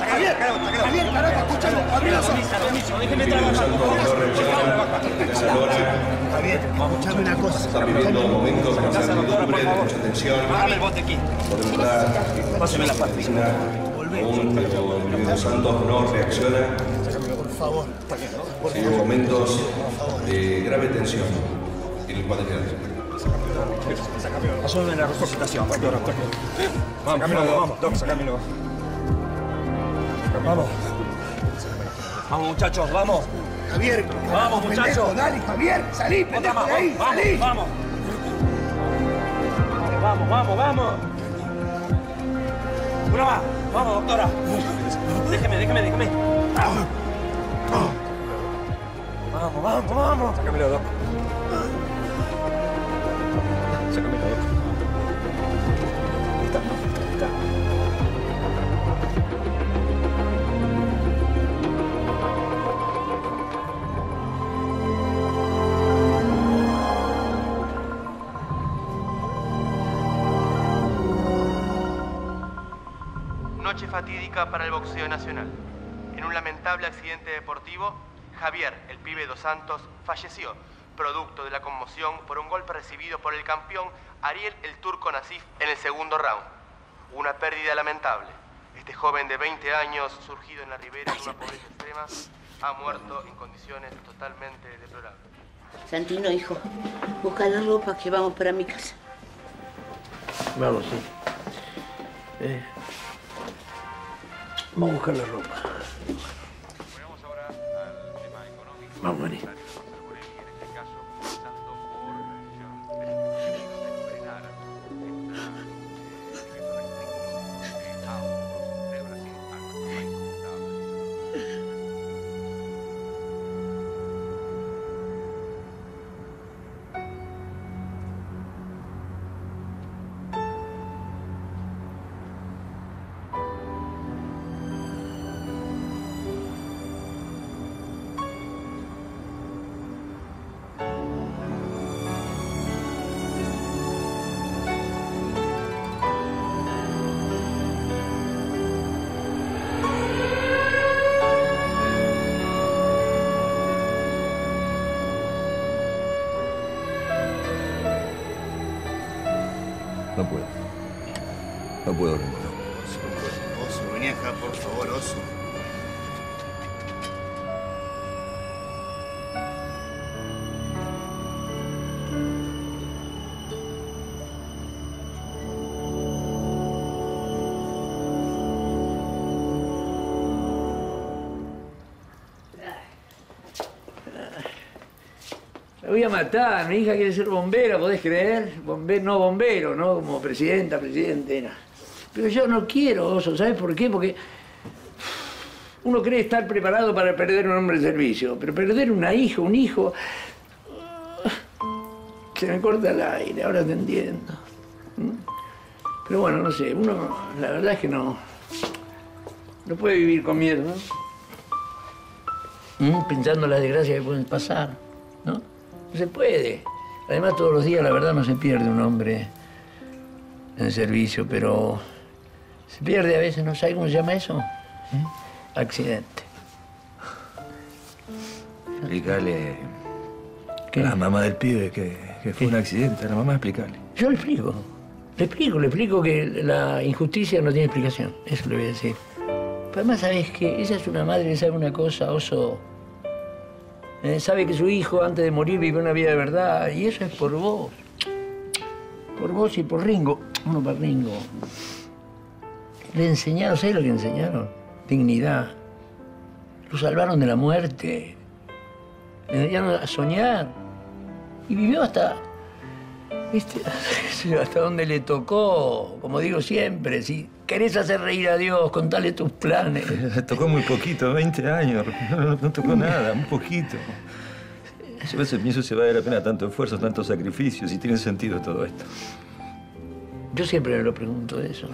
Javier, Javier, carajo, escúchame, déjeme trabajar. Javier, escuchame una cosa. Está viviendo un momento de incertidumbre, de mucha tensión. Dame el botequín. Páseme la página. Aún cuando el no reacciona. Por favor. En momentos de grave tensión en el Asúmeme la resucitación. Vamos, vamos, vamos. Vamos. Vamos, muchachos, vamos. Javier, Vamos, muchachos. Dale, Javier, salí, pendejo más, de ahí, vamos, salí. vamos. Vamos, vamos, vamos. Una más. Vamos, doctora. Déjeme, déjeme, déjeme. Vamos, vamos, vamos. Sácamelo, doc. Sácamelo, doc. Fatídica para el boxeo nacional. En un lamentable accidente deportivo, Javier, el pibe dos Santos, falleció, producto de la conmoción por un golpe recibido por el campeón Ariel el Turco Nasif en el segundo round. Una pérdida lamentable. Este joven de 20 años, surgido en la ribera de una pobreza extrema, ha muerto en condiciones totalmente deplorables. Santino, hijo, busca la ropa que vamos para mi casa. Vamos, sí. Eh, vamos a buscar la ropa. Vamos, vení. Puedo, Ringo. Oso, vení acá, por favor, oso. La voy a matar, mi hija quiere ser bombera, ¿podés creer? Bombero, no bombero, ¿no? Como presidenta, presidente. no. Pero yo no quiero, Oso, ¿sabes por qué? Porque uno cree estar preparado para perder un hombre de servicio, pero perder una hija, un hijo... Se me corta el aire, ahora te entiendo. ¿Mm? Pero bueno, no sé, uno, la verdad es que no... No puede vivir con miedo, ¿no? ¿Mm? Pensando en las desgracias que pueden pasar, ¿no? No se puede. Además, todos los días, la verdad, no se pierde un hombre en servicio, pero se pierde a veces, ¿no sabe cómo se llama eso? ¿Eh? Accidente. Explícale a la mamá del pibe que, que fue un accidente. A la mamá explícale. Yo le explico. Le explico, le explico que la injusticia no tiene explicación. Eso le voy a decir. Pero además, ¿sabes qué? Ella es una madre que sabe una cosa, oso. Eh, sabe que su hijo, antes de morir, vivió una vida de verdad. Y eso es por vos. Por vos y por Ringo. Uno para Ringo. Le enseñaron, ¿sabes lo que enseñaron? Dignidad. Lo salvaron de la muerte. Le enseñaron a soñar. Y vivió hasta. ¿Viste? Hasta donde le tocó. Como digo siempre, si querés hacer reír a Dios, contale tus planes. Tocó muy poquito, 20 años. No, tocó nada, un poquito. Yo a veces pienso si vale la pena tanto esfuerzo, tantos sacrificios, si tiene sentido todo esto. Yo siempre me lo pregunto eso.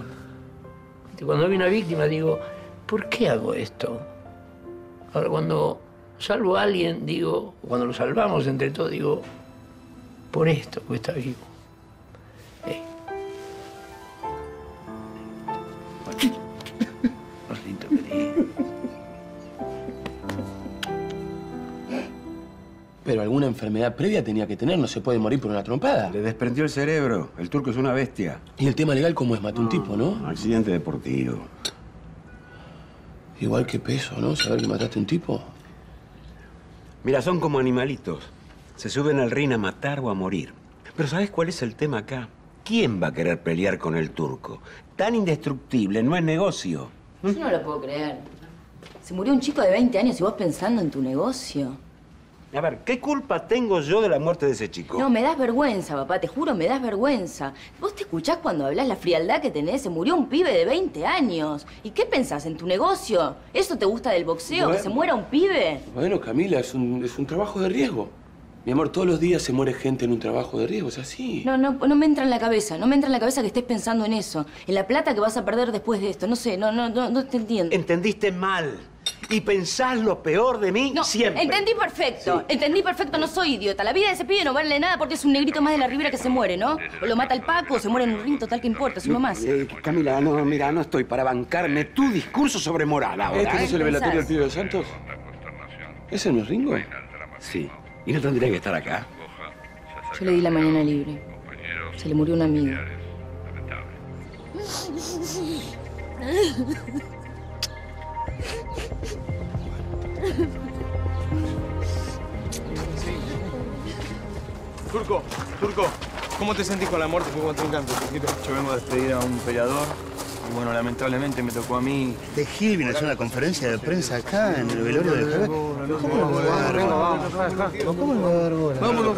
Cuando hay una víctima digo, ¿por qué hago esto? Ahora, cuando salvo a alguien, digo, cuando lo salvamos entre todos, digo, por esto, porque está vivo. Pero alguna enfermedad previa tenía que tener, no se puede morir por una trompada. Le desprendió el cerebro. El turco es una bestia. Y el tema legal, ¿cómo es? Mató un tipo, ¿no? Accidente deportivo. Igual que peso, ¿no? Saber que mataste un tipo. Mira, son como animalitos. Se suben al ring a matar o a morir. Pero ¿sabes cuál es el tema acá? ¿Quién va a querer pelear con el turco? Tan indestructible, no es negocio. Yo no lo puedo creer. Se murió un chico de 20 años y vos pensando en tu negocio. A ver, ¿qué culpa tengo yo de la muerte de ese chico? No, me das vergüenza, papá, te juro, me das vergüenza. ¿Vos te escuchás cuando hablas la frialdad que tenés? Se murió un pibe de 20 años. ¿Y qué pensás en tu negocio? ¿Eso te gusta del boxeo? ¿Que se muera un pibe? Bueno, Camila, es un, es un trabajo de riesgo. Mi amor, todos los días se muere gente en un trabajo de riesgo, es así. No, no, no me entra en la cabeza, no me entra en la cabeza que estés pensando en eso, en la plata que vas a perder después de esto. No sé, no, no, no, no te entiendo. Entendiste mal. Y pensás lo peor de mí No, siempre. entendí perfecto, entendí perfecto, no soy idiota. La vida de ese pibe no vale nada porque es un negrito más de la Ribera que se muere, ¿no? O lo mata el Paco o se muere en un ring, total que importa, es uno más. Eh, Camila, no, mira, no estoy para bancarme tu discurso sobre moral ahora. ¿Este no ¿eh? es el velatorio del pibe de Santos? ¿Ese no es Ringo? Sí. ¿Y no tendría que estar acá? Yo le di la mañana libre. Se le murió un amigo. Turco, Turco, ¿cómo te sentís con la muerte contra un Turquito? Yo vengo a despedir a un peleador y bueno, lamentablemente me tocó a mí. De Gil viene a hacer una conferencia de prensa acá en el velorio de Javier. ¿Cómo no me va a dar bola? ¿Cómo me va a dar bola? Vámonos.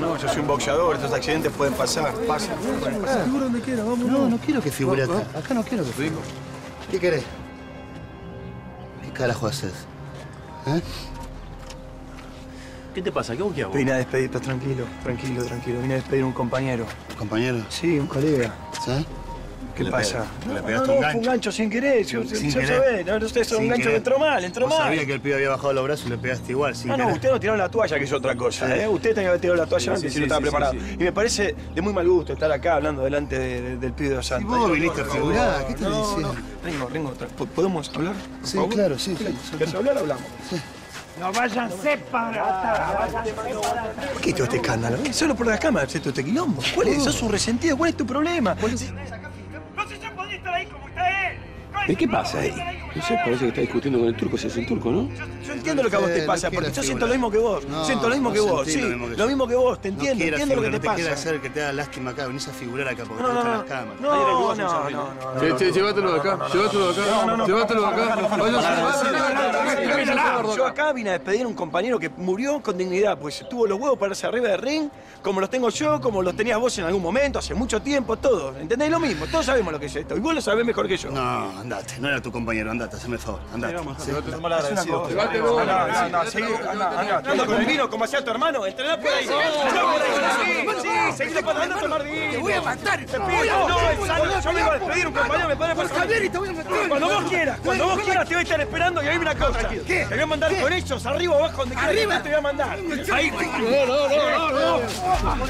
No. Yo soy un boxeador, estos accidentes pueden pasar, pasan. pueden pasar. Figura donde quiera, vámonos. No, no quiero que figure acá. Acá no quiero que figure. ¿Qué querés? ¿Qué carajo haces? ¿Eh? ¿Qué te pasa? ¿Qué vos Vine a despedirte, tranquilo, tranquilo, tranquilo. Vine a despedir a un compañero. ¿Compañero? Sí, un colega. ¿Sí? ¿Qué Le pasa? pe- le No, pegaste no, un fue gancho. un gancho sin querer. Yo, Sin yo querer. sabés, no, usted es un gancho querer. que entró mal, entró Vos mal. sabía que el pibe había bajado los brazos y le pegaste igual, sin Ah, no, querer. usted no tiró la toalla, que es otra cosa, Sí. ¿eh? Usted tenía que haber tirado la toalla Sí, antes sí, si no sí, estaba sí, preparado. sí, sí. Y me parece de muy mal gusto estar acá hablando delante de- de- del pibe de Osanta. Y vos viniste a figurar, ¿qué estás no, diciendo? No, Ringo, Ringo, tra- ¿po- ¿podemos hablar? por Sí, favor? claro, sí, sí. ¿Quieres hablar? Hablamos. No vayan separadas. ¿Por qué todo este escándalo? eh? Solo por las cámaras, todo este quilombo. ¿Cuál es? ¿Sos un resentido? ¿Cuál es tu problema? ¿Y qué pasa ahí? No sé, parece que está discutiendo con el turco, si es el turco, ¿no? Yo entiendo lo que a vos te Eh, pasa, no porque yo siento lo mismo que vos. No, siento lo mismo no que vos, sí. lo mismo que vos, te No entiendo, entiendo lo que te no te quieras pasa. hacer que te haga lástima acá, venís a figurar acá porque No, te no, no, las cámaras. no, no, no, no. Che, che, llévatelo de acá, llévatelo de acá, llévatelo de acá. Yo acá vine a despedir a un compañero que murió con dignidad, pues tuvo los huevos para irse arriba del ring, como los tengo yo, como los tenías vos en algún momento, hace mucho tiempo, todos. ¿Entendés? Lo mismo, todos sabemos lo que es esto. Y vos lo sabés mejor que yo. No, andate, no era tu compañero, andate, haceme el favor, andate. Sí. Es una cosa. No, no, no, seguí, anda, anda. Anda con el vino como hacía tu hermano, entrená por ahí. Entrená por ahí. Sí, sí, seguí después, anda a tomar vino. Te voy a matar. Te pido, no, es sano. Yo vengo a despedir un compañero, me podés pasar. Javier, y te voy a matar. Cuando vos quieras, cuando vos quieras te voy a estar esperando y ahí una cosa. ¿Qué? Te voy a mandar con ellos, arriba, abajo, donde quieras. Arriba te voy a mandar. Ahí. No, no, no, no, no.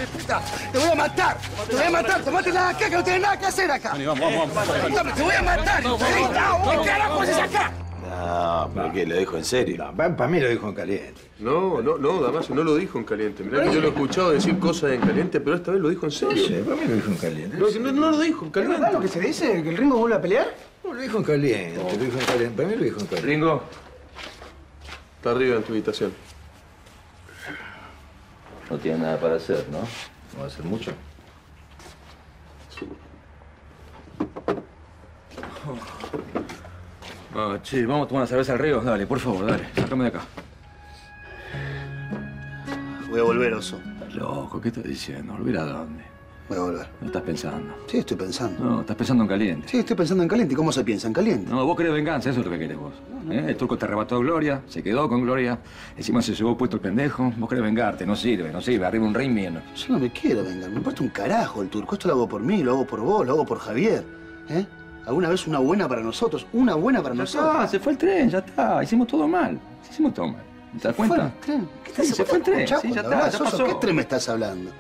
Te voy a matar, te voy a matar, tomate nada acá que no tienes nada que hacer acá. vamos, vamos, vamos. Te voy a matar. ¿Qué carajo haces acá? No, pero ¿qué? ¿Lo dijo en serio? Para mí lo dijo en caliente. No, no, no, Damaso, no lo dijo en caliente. Mirá que yo lo he escuchado decir cosas en caliente, pero esta vez lo dijo en serio. Sí, para mí lo dijo en caliente. No, que no, no lo dijo en caliente. ¿Verdad lo que se dice? ¿Que el Ringo vuelve a pelear? No, lo dijo en caliente, lo dijo en caliente. Para mí lo dijo en caliente. Ringo, está arriba en tu habitación. No tiene nada para hacer, ¿no? No va a hacer mucho. Ah, che, vamos a tomar una cerveza al río. Dale, por favor, dale. Sácame de acá. Voy a volver, oso. Loco, ¿qué estás diciendo? ¿Volver a dónde? Voy a volver. No estás pensando. Sí, estoy pensando. No, estás pensando en caliente. Sí, estoy pensando en caliente. ¿Y cómo se piensa en caliente? No, vos querés venganza, eso es lo que querés vos. ¿Eh? El turco te arrebató Gloria, se quedó con Gloria, encima se llevó puesto el pendejo. Vos querés vengarte, no sirve, no sirve. Arriba un ring bien. Yo no me quiero vengar, me importa un carajo el turco. Esto lo hago por mí, lo hago por vos, lo hago por Javier. ¿Eh? ¿Alguna vez una buena para nosotros? Una buena para Ya nosotros. está, se fue el tren, ya está. Hicimos todo mal. Hicimos todo mal. ¿Te das cuenta? ¿Fue el tren? ¿Qué Sí, se fue el tren. Sí, ya está, ya pasó. ¿Qué tren me estás hablando?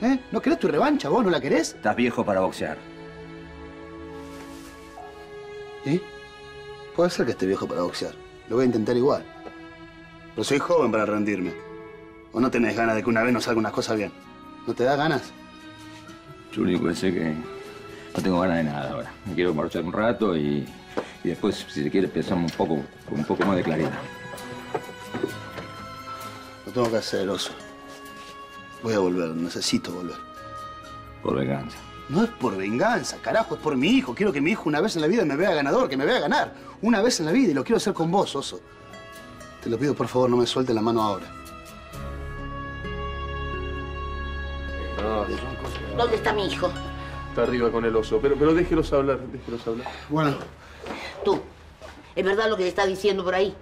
¿Eh? ¿No querés tu revancha? ¿Vos no la querés? Estás viejo para boxear. ¿Sí? Puede ser que esté viejo para boxear. Lo voy a intentar igual. Pero soy joven para rendirme. ¿O no tenés ganas de que una vez nos salga unas cosas bien? ¿No te da ganas? Yo único que sé que no tengo ganas de nada ahora. Me quiero marchar un rato y, y después, si se quiere, pensamos un poco, con un poco más de claridad. Lo tengo que hacer, oso. Voy a volver, necesito volver. Por venganza. No es por venganza, carajo, es por mi hijo. Quiero que mi hijo una vez en la vida me vea ganador, que me vea ganar. Una vez en la vida y lo quiero hacer con vos, oso. Te lo pido, por favor, no me suelte la mano ahora. ¿Dónde está mi hijo? Está arriba con el oso, pero, pero déjelos hablar, déjelos hablar. Bueno. Tú. ¿Es verdad lo que te está diciendo por ahí?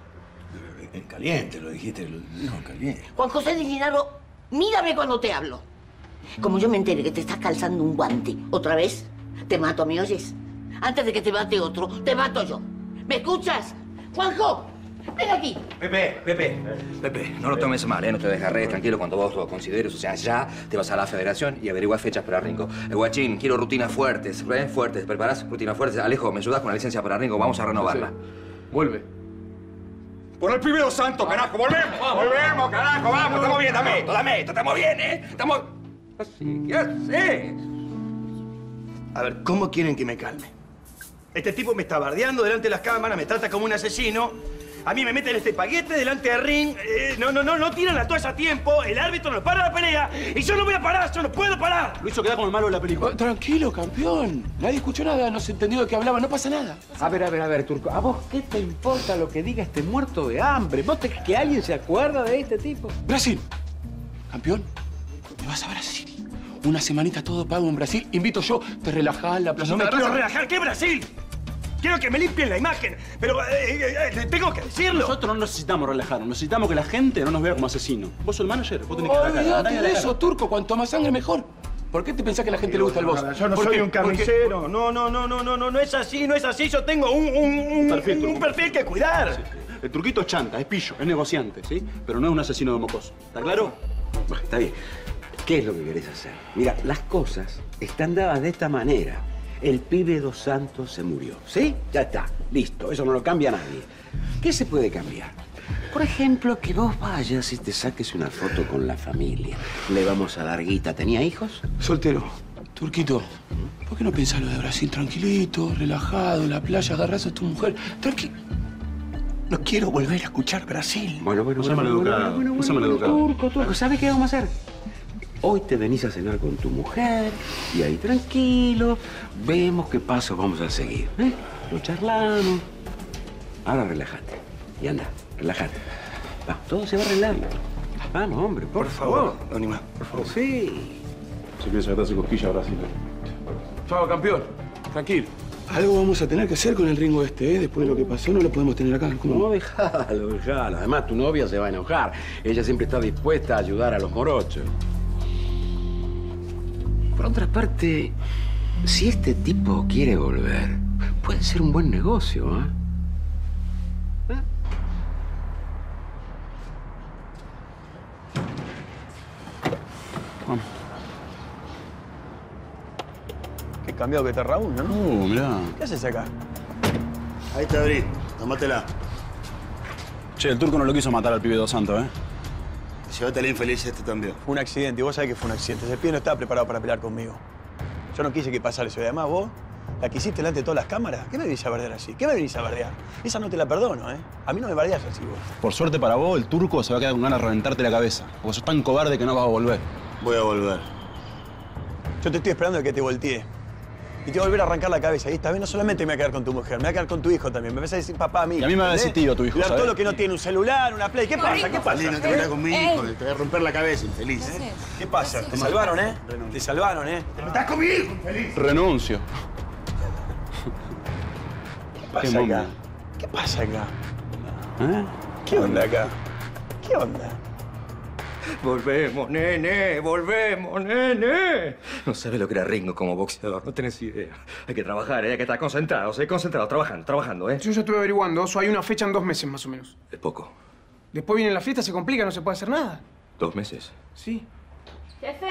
En caliente, lo dijiste. lo- No, caliente. Juan José de Linaro, mírame cuando te hablo. Como yo me entere que te estás calzando un guante otra vez, te mato, ¿me oyes? Antes de que te mate otro, te mato yo. ¿Me escuchas? Juanjo, ven aquí. Pepe, Pepe, Pepe, no lo tomes mal, ¿eh? No te desgarres, tranquilo, cuando vos lo consideres. O sea, ya te vas a la federación y averiguas fechas para Ringo. Eh, guachín, quiero rutinas fuertes, ¿eh? Fuertes. ¿Preparás rutinas fuertes? Alejo, ¿me ayudas con la licencia para Ringo? Vamos a renovarla. Vuelve. Por el primero santo, carajo, volvemos, volvemos, carajo, vamos, estamos bien, dame esto, dame esto, estamos bien, ¿eh? Estamos... Así, ¿qué haces? A ver, ¿cómo quieren que me calme? Este tipo me está bardeando delante de las cámaras, me trata como un asesino. A mí me meten este paquete delante del ring. eh, no, no, no, no tiran la toalla a tiempo. El árbitro no para la pelea. Y yo no voy a parar, yo no puedo parar. Lo hizo quedar como el malo de la película. Oh, tranquilo, campeón. Nadie escuchó nada, no se entendió de qué hablaba, no pasa nada. A ver, a ver, a ver, Turco. ¿A vos qué te importa lo que diga este muerto de hambre? ¿Vos te crees que alguien se acuerda de este tipo? Brasil. Campeón, te vas a Brasil. Una semanita todo pago en Brasil. Invito yo, te relajás, la plaza. No me quiero relajar. ¿Qué Brasil? Quiero que me limpien la imagen. Pero eh, eh, eh, tengo que decirlo. Nosotros no necesitamos relajarnos, necesitamos que la gente no nos vea como asesinos. Vos sos el manager, vos tenés que cara. Olvídate de eso. Turco. Cuanto más sangre, mejor. ¿Por qué te pensás que a la gente le gusta el boss? Yo no ¿Por soy qué? un carnicero. No, no, no, no, no, no, no es así, no es así. Yo tengo un, un, un, Perfil, un perfil que cuidar. El turquito es chanta, es pillo, es negociante, ¿sí? Pero no es un asesino de mocoso. ¿Está claro? Está bien. ¿Qué es lo que querés hacer? Mira, las cosas están dadas de esta manera. El pibe Dos Santos se murió, ¿sí? Ya está, listo, eso no lo cambia nadie. ¿Qué se puede cambiar? Por ejemplo, que vos vayas y te saques una foto con la familia. Le vamos a dar guita. ¿Tenía hijos? Soltero. Turquito, ¿por qué no pensás lo de Brasil tranquilito, relajado, la playa, agarrás a tu mujer? Tranqui... No quiero volver a escuchar Brasil. Bueno, bueno, No bueno, bueno, bueno, bueno. Turco, Turco, ¿sabes qué vamos a hacer? Hoy te venís a cenar con tu mujer y ahí tranquilo, vemos qué pasos vamos a seguir. ¿eh? Lo charlamos. Ahora relájate. Y anda, relájate. Va, todo se va arreglando. Vamos, hombre, por, favor. Anima, por favor. Sí. Se piensa que te hace cosquilla a Brasil. Chao, campeón. Tranquilo. Algo vamos a tener que hacer con el ringo este, ¿eh? Después de lo que pasó, no lo podemos tener acá. ¿Cómo? No, déjalo, déjalo. Además, tu novia se va a enojar. Ella siempre está dispuesta a ayudar a los morochos. Por otra parte, si este tipo quiere volver, puede ser un buen negocio, ¿eh? Vamos. Qué cambiado que está Raúl, ¿no? Uh, mirá. ¿Qué haces acá? Ahí está, Abril. Tómatela. Che, el turco no lo quiso matar al pibe Dos Santos, ¿eh? Llévate al infeliz este también. Fue un accidente, y vos sabés que fue un accidente. Ese pibe no estaba preparado para pelear conmigo. Yo no quise que pasara eso. Y además vos, la que hiciste delante de todas las cámaras, ¿qué me venís a bardear así? ¿Qué me venís a bardear? Esa no te la perdono, ¿eh? A mí no me bardeas así vos. Por suerte para vos, el turco se va a quedar con ganas de reventarte la cabeza. Porque sos tan cobarde que no vas a volver. Voy a volver. Yo te estoy esperando a que te voltee. Y te voy a volver a arrancar la cabeza. Y esta vez no solamente me voy a quedar con tu mujer, me voy a quedar con tu hijo también. Me vas a decir papá a mí. Y a mí me va a decir tío tu hijo, Y dar ¿sabés? todo lo que no tiene, un celular, una play. ¿Qué pasa? ¿Qué pasa? Te metas con mi hijo, te voy a romper la cabeza, infeliz. ¿Qué pasa? Te salvaron, ¿eh? Te salvaron, ¿eh? ¡Estás con mi hijo, infeliz! Renuncio. ¿Qué pasa Qué acá? ¿Qué pasa acá? ¿Eh? ¿Qué onda acá? ¿Qué onda? Volvemos, nene, volvemos, nene. No sabes lo que era Ringo como boxeador, no tenés idea. Hay que trabajar, ¿eh? hay que estar concentrados, ¿eh? concentrados, trabajando, trabajando, ¿eh? Yo ya estuve averiguando, Oso, hay una fecha en dos meses más o menos. Es poco. Después viene la fiesta, se complica, no se puede hacer nada. Dos meses. Sí. Jefe,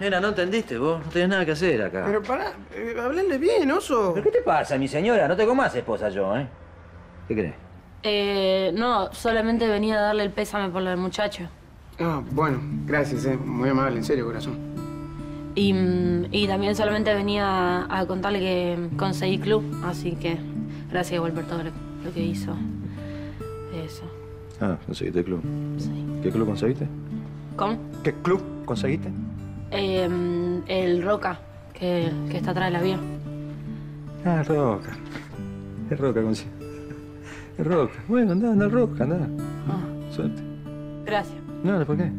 Nena, ¿no entendiste vos? No tenés nada que hacer acá. Pero pará, eh, hablarle bien, Oso. ¿Pero qué te pasa, mi señora? No tengo más esposa yo, ¿eh? ¿Qué crees? Eh, no, solamente venía a darle el pésame por lo del muchacho. Ah, bueno, gracias, eh. Muy amable, en serio, corazón. Y, mm, y también solamente venía a contarle que conseguí club, así que gracias igual por todo lo, lo que hizo. Eso. Ah, conseguiste club. ¿Qué club conseguiste? ¿Cómo? ¿Qué club conseguiste? Eh, el Roca, que, que está atrás de la vía. Ah, Roca. Es Roca, consigo. Es Roca. Bueno, anda, anda, Roca, anda. Suerte. Gracias. No, ¿por qué?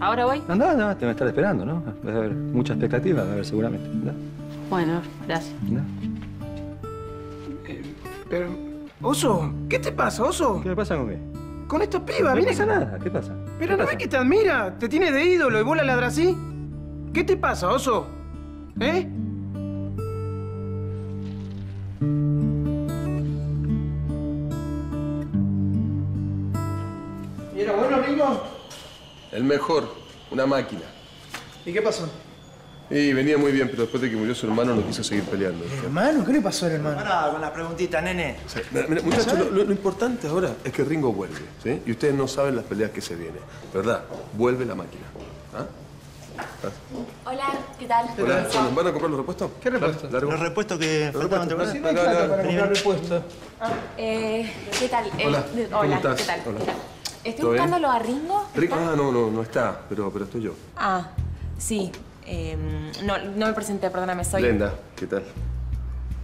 ¿Ahora voy? Anda, anda, te va a estar esperando, ¿no? Vas a haber mucha expectativa, va a haber seguramente. Bueno, gracias. anda. Pero, Oso, ¿qué te pasa, Oso? ¿Qué me pasa con qué? Con esta piba, No viene pasa nada, ¿qué pasa? Pero ¿Qué no pasa? ves que te admira, te tiene de ídolo y vos la ladras así. ¿Qué te pasa, Oso? ¿Eh? Bueno, Ringo? El mejor, una máquina. ¿Y qué pasó? Y venía muy bien, pero después de que murió su hermano no quiso seguir peleando. ¿Hermano? ¿Qué le pasó al hermano? Pará con la preguntita, nene. Muchachos, lo, lo- lo importante ahora es que Ringo vuelve, ¿sí? Y ustedes no saben las peleas que se vienen. ¿Verdad? Vuelve la máquina. ¿Ah? Hola, ¿qué tal? Hola, ¿van a comprar los repuestos? ¿Qué repuestos? Los repuestos que faltaban, ¿te repuestos. acuerdas? Sí, no hay plata para comprar repuestos. Eh, ¿Qué tal? Eh, Hola, ¿cómo hola, estás? ¿qué tal? Hola. ¿Qué tal? Estoy buscándolo a Ringo. Ringo, ah, no, no, no está, pero, pero estoy yo. Ah, sí. eh, no, no me presenté, perdóname, soy... Glenda, ¿qué tal?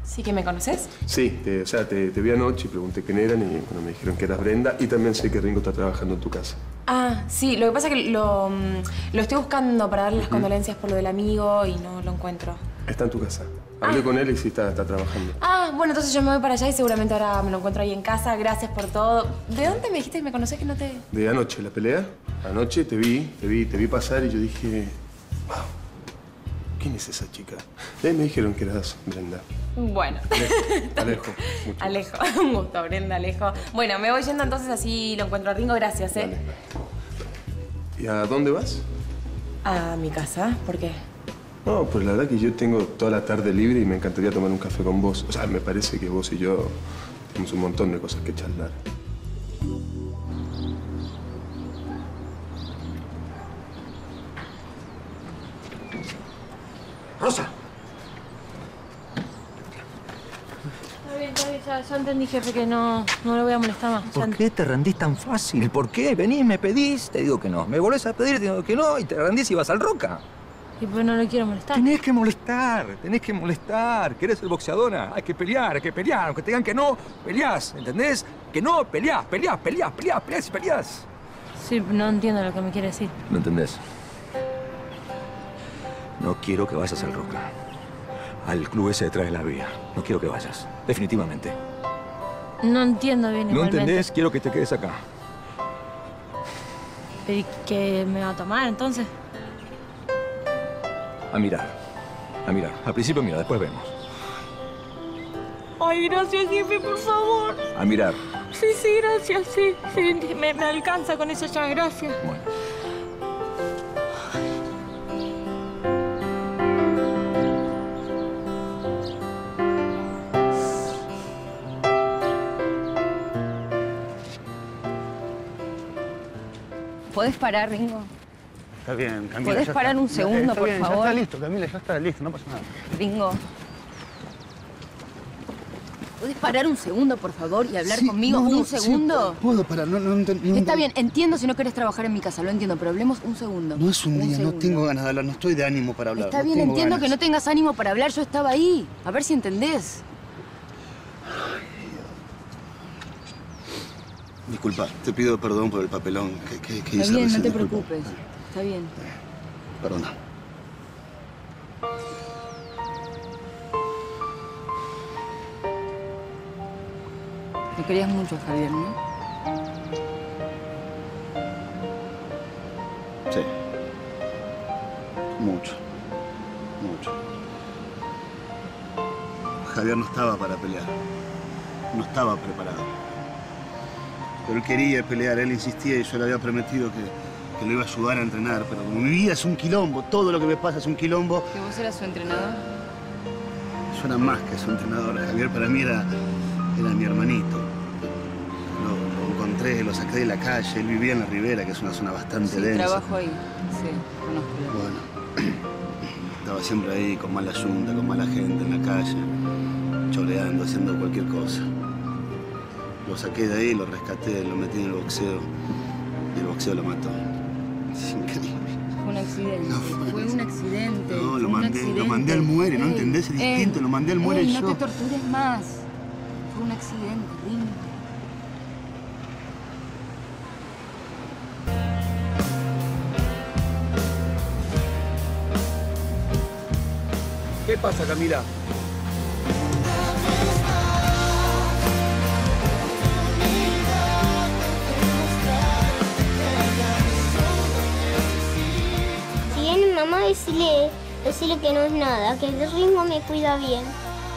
¿Sí que me conoces? Sí, te- o sea, te, te vi anoche y pregunté quién eran y bueno, me dijeron que eras Brenda y también sé que Ringo está trabajando en tu casa. Ah, sí, lo que pasa es que lo, mm, lo estoy buscando para darle las condolencias por lo del amigo y no lo encuentro. Está en tu casa. Hablé con él y sí está, está trabajando. Ah, bueno, entonces yo me voy para allá y seguramente ahora me lo encuentro ahí en casa. Gracias por todo. ¿De dónde me dijiste que me conocés que no te...? De anoche, la pelea. Anoche te vi, te vi, te vi pasar y yo dije, wow, ¿quién es esa chica? Y ahí me dijeron que eras Brenda. Bueno. Alejo, mucho. Alejo, un gusto, Brenda, Alejo. Bueno, me voy yendo entonces así lo encuentro a Ringo. Gracias, ¿eh? ¿Y a dónde vas? A mi casa, ¿por qué? No, pues la verdad que yo tengo toda la tarde libre y me encantaría tomar un café con vos. O sea, me parece que vos y yo tenemos un montón de cosas que charlar. Rosa. Está bien, está bien, ya, ya entendí, jefe, que no, no lo voy a molestar más. ¿Por qué te rendís tan fácil? ¿Por qué? Venís, me pedís, te digo que no. Me volvés a pedir, te digo que no, y te rendís y vas al roca. Y pues no lo quiero molestar. Tenés que molestar, tenés que molestar. ¿Querés ser boxeadora? Hay que pelear, hay que pelear. Aunque te digan que no, peleás, ¿entendés? Que no, peleás, peleás, peleás, peleás, peleás y peleás. Sí, no entiendo lo que me quiere decir. ¿No entendés? No quiero que vayas al roca. Al club ese detrás de la vía. No quiero que vayas. Definitivamente. No entiendo bien ¿No igualmente. entendés? Quiero que te quedes acá. ¿Pero y qué me va a tomar entonces? A mirar. A mirar. Al principio mira, después vemos. Ay, gracias, jefe, por favor. A mirar. Sí, sí, gracias, sí. sí me, me alcanza con eso ya, gracias. Bueno. ¿Podés parar, Ringo? Está bien, Camila. ¿Podés ya parar está. un segundo, Está por bien, favor? Ya está listo, Camila, ya está listo, no pasa nada. Ringo. ¿Podés parar un segundo, por favor, y hablar Sí, conmigo no, no, un sí, segundo? puedo parar, no, no, no, no- Está bien, entiendo si no querés trabajar en mi casa, lo entiendo, pero hablemos un segundo. No es un día, no tengo ganas de hablar, no estoy de ánimo para hablar. Está no bien, entiendo ganas. que no tengas ánimo para hablar, yo estaba ahí. A ver si entendés. Disculpa, te pido perdón por el papelón que, que, que Está hice bien, no te disculpa. preocupes. Está bien. Perdona. Me querías mucho, Javier, ¿no? Sí. Mucho. Mucho. Javier no estaba para pelear. No estaba preparado. Pero él quería pelear, él insistía y yo le había prometido que, que lo iba a ayudar a entrenar. Pero como mi vida es un quilombo, todo lo que me pasa es un quilombo, ¿Que vos eras su entrenador? yo era más que su entrenador. Javier para mí era, era mi hermanito. encontré, lo saqué de la calle. Él vivía en la Ribera, que es una zona bastante Sí, densa. trabajo ahí. Sí, conozco. Bueno, estaba siempre ahí con mala yunta, con mala gente en la calle, choreando, haciendo cualquier cosa. Lo saqué de ahí, lo rescaté, lo metí en el boxeo y el boxeo lo mató. Es increíble. Fue un accidente. fue un accidente. No, lo un mandé, accidente. lo mandé al muere, ¿no Ey, entendés? Es ey, distinto, lo mandé al muere ey, yo. No te tortures más. Fue un accidente, Ringo. ¿Qué pasa, Camila? Decirle, decirle que no es nada, que el ritmo me cuida bien.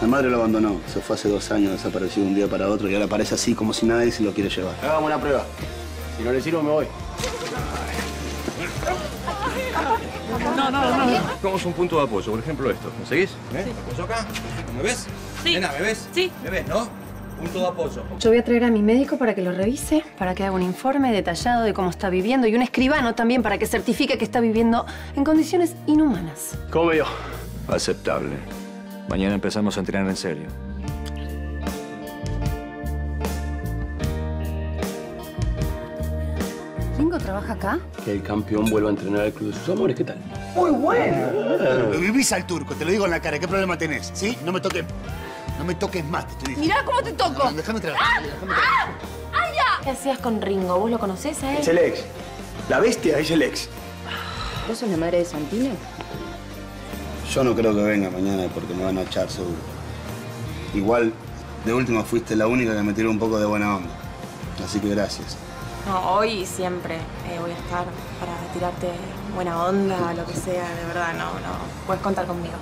La madre lo abandonó, se fue hace dos años, desapareció de un día para otro y ahora aparece así como si nadie se lo quiere llevar. Hagamos una prueba. Si no le sirvo, me voy. No, no, no. Vamos un punto de apoyo, por ejemplo esto. ¿Me seguís? ¿Eh? ¿Apoyo acá? ¿Me ves? Sí. Nena, ¿me ves? Sí. ¿Me ves, no? Punto de apoyo. Yo voy a traer a mi médico para que lo revise, para que haga un informe detallado de cómo está viviendo y un escribano también para que certifique que está viviendo en condiciones inhumanas. ¿Cómo me dio? Aceptable. Mañana empezamos a entrenar en serio. ¿Ringo trabaja acá? Que el campeón vuelva a entrenar al club de sus amores, ¿qué tal? Muy bueno. Lo vivís al turco, te lo digo en la cara. ¿Qué problema tenés? ¿Sí? No me toques. No me toques más, te estoy diciendo. Mirá cómo te toco. No, déjame déjame trabajar. ¡Ay, ya! ¿Qué hacías con Ringo? ¿Vos lo conocés a él? Es el ex. La bestia es el ex. ¿Vos sos la madre de Santino? Yo no creo que venga mañana porque me van a echar seguro. Igual, de última fuiste la única que me tiró un poco de buena onda. Así que gracias. No, hoy y siempre eh, voy a estar para tirarte buena onda, lo que sea, de verdad, no, no. Puedes contar conmigo.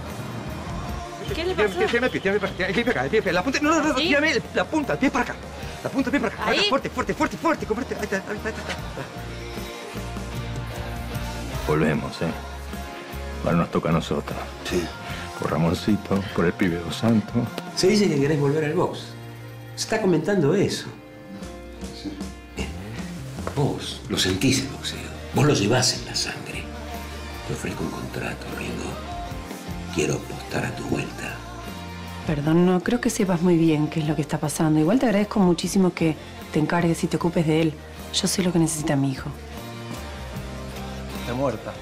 ¿Qué le pasó? Tírame el pie, tírame para acá, el pie para acá, el pie para acá. La punta, no, no, no, ¿Sí? tírame el- la punta, el pie para acá. La punta, el pie para acá. Fuerte, fuerte, fuerte, fuerte, fuerte. Ahí está, ahí está, ahí está. Volvemos, ¿eh? Ahora nos toca a nosotros. Sí. Por Ramoncito, por el pibe Dos Santos. Se dice que querés volver al box. Se está comentando eso. Bien. Vos lo sentís el boxeo. Vos lo llevás en la sangre. Te ofrezco un contrato, Ringo. Quiero apostar a tu vuelta. Perdón, no creo que sepas muy bien qué es lo que está pasando. Igual te agradezco muchísimo que te encargues y te ocupes de él. Yo sé lo que necesita mi hijo. Está muerta.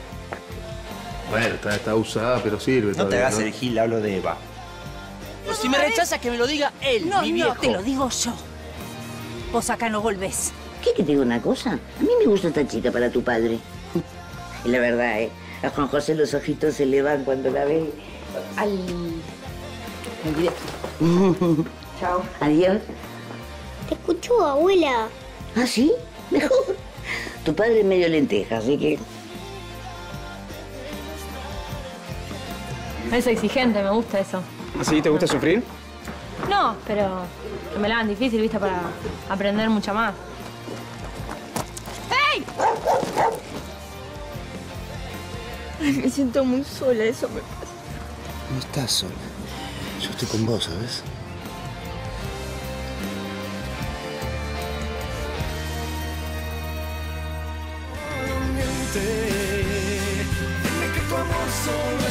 Bueno, está, está usada, pero sirve No te hagas el gil, hablo de Eva. O si me rechazas, que me lo diga él, No, mi no, te lo digo yo. Vos acá no volvés. ¿Qué que te digo una cosa? A mí me gusta esta chica para tu padre. Y la verdad, ¿eh? A Juan José los ojitos se le van cuando la ve. Al... Me olvidé. Chao. Adiós. Te escuchó, abuela. ¿Ah, sí? Mejor. Tu padre es medio lenteja, así que... Es exigente, me gusta eso. ¿Así te gusta sufrir? No, pero que me la hagan difícil, viste, para aprender mucho más. ¡Ey! Ay, me siento muy sola, eso me pasa. No estás sola. Yo estoy con vos, ¿sabes? Dime que tu amor solo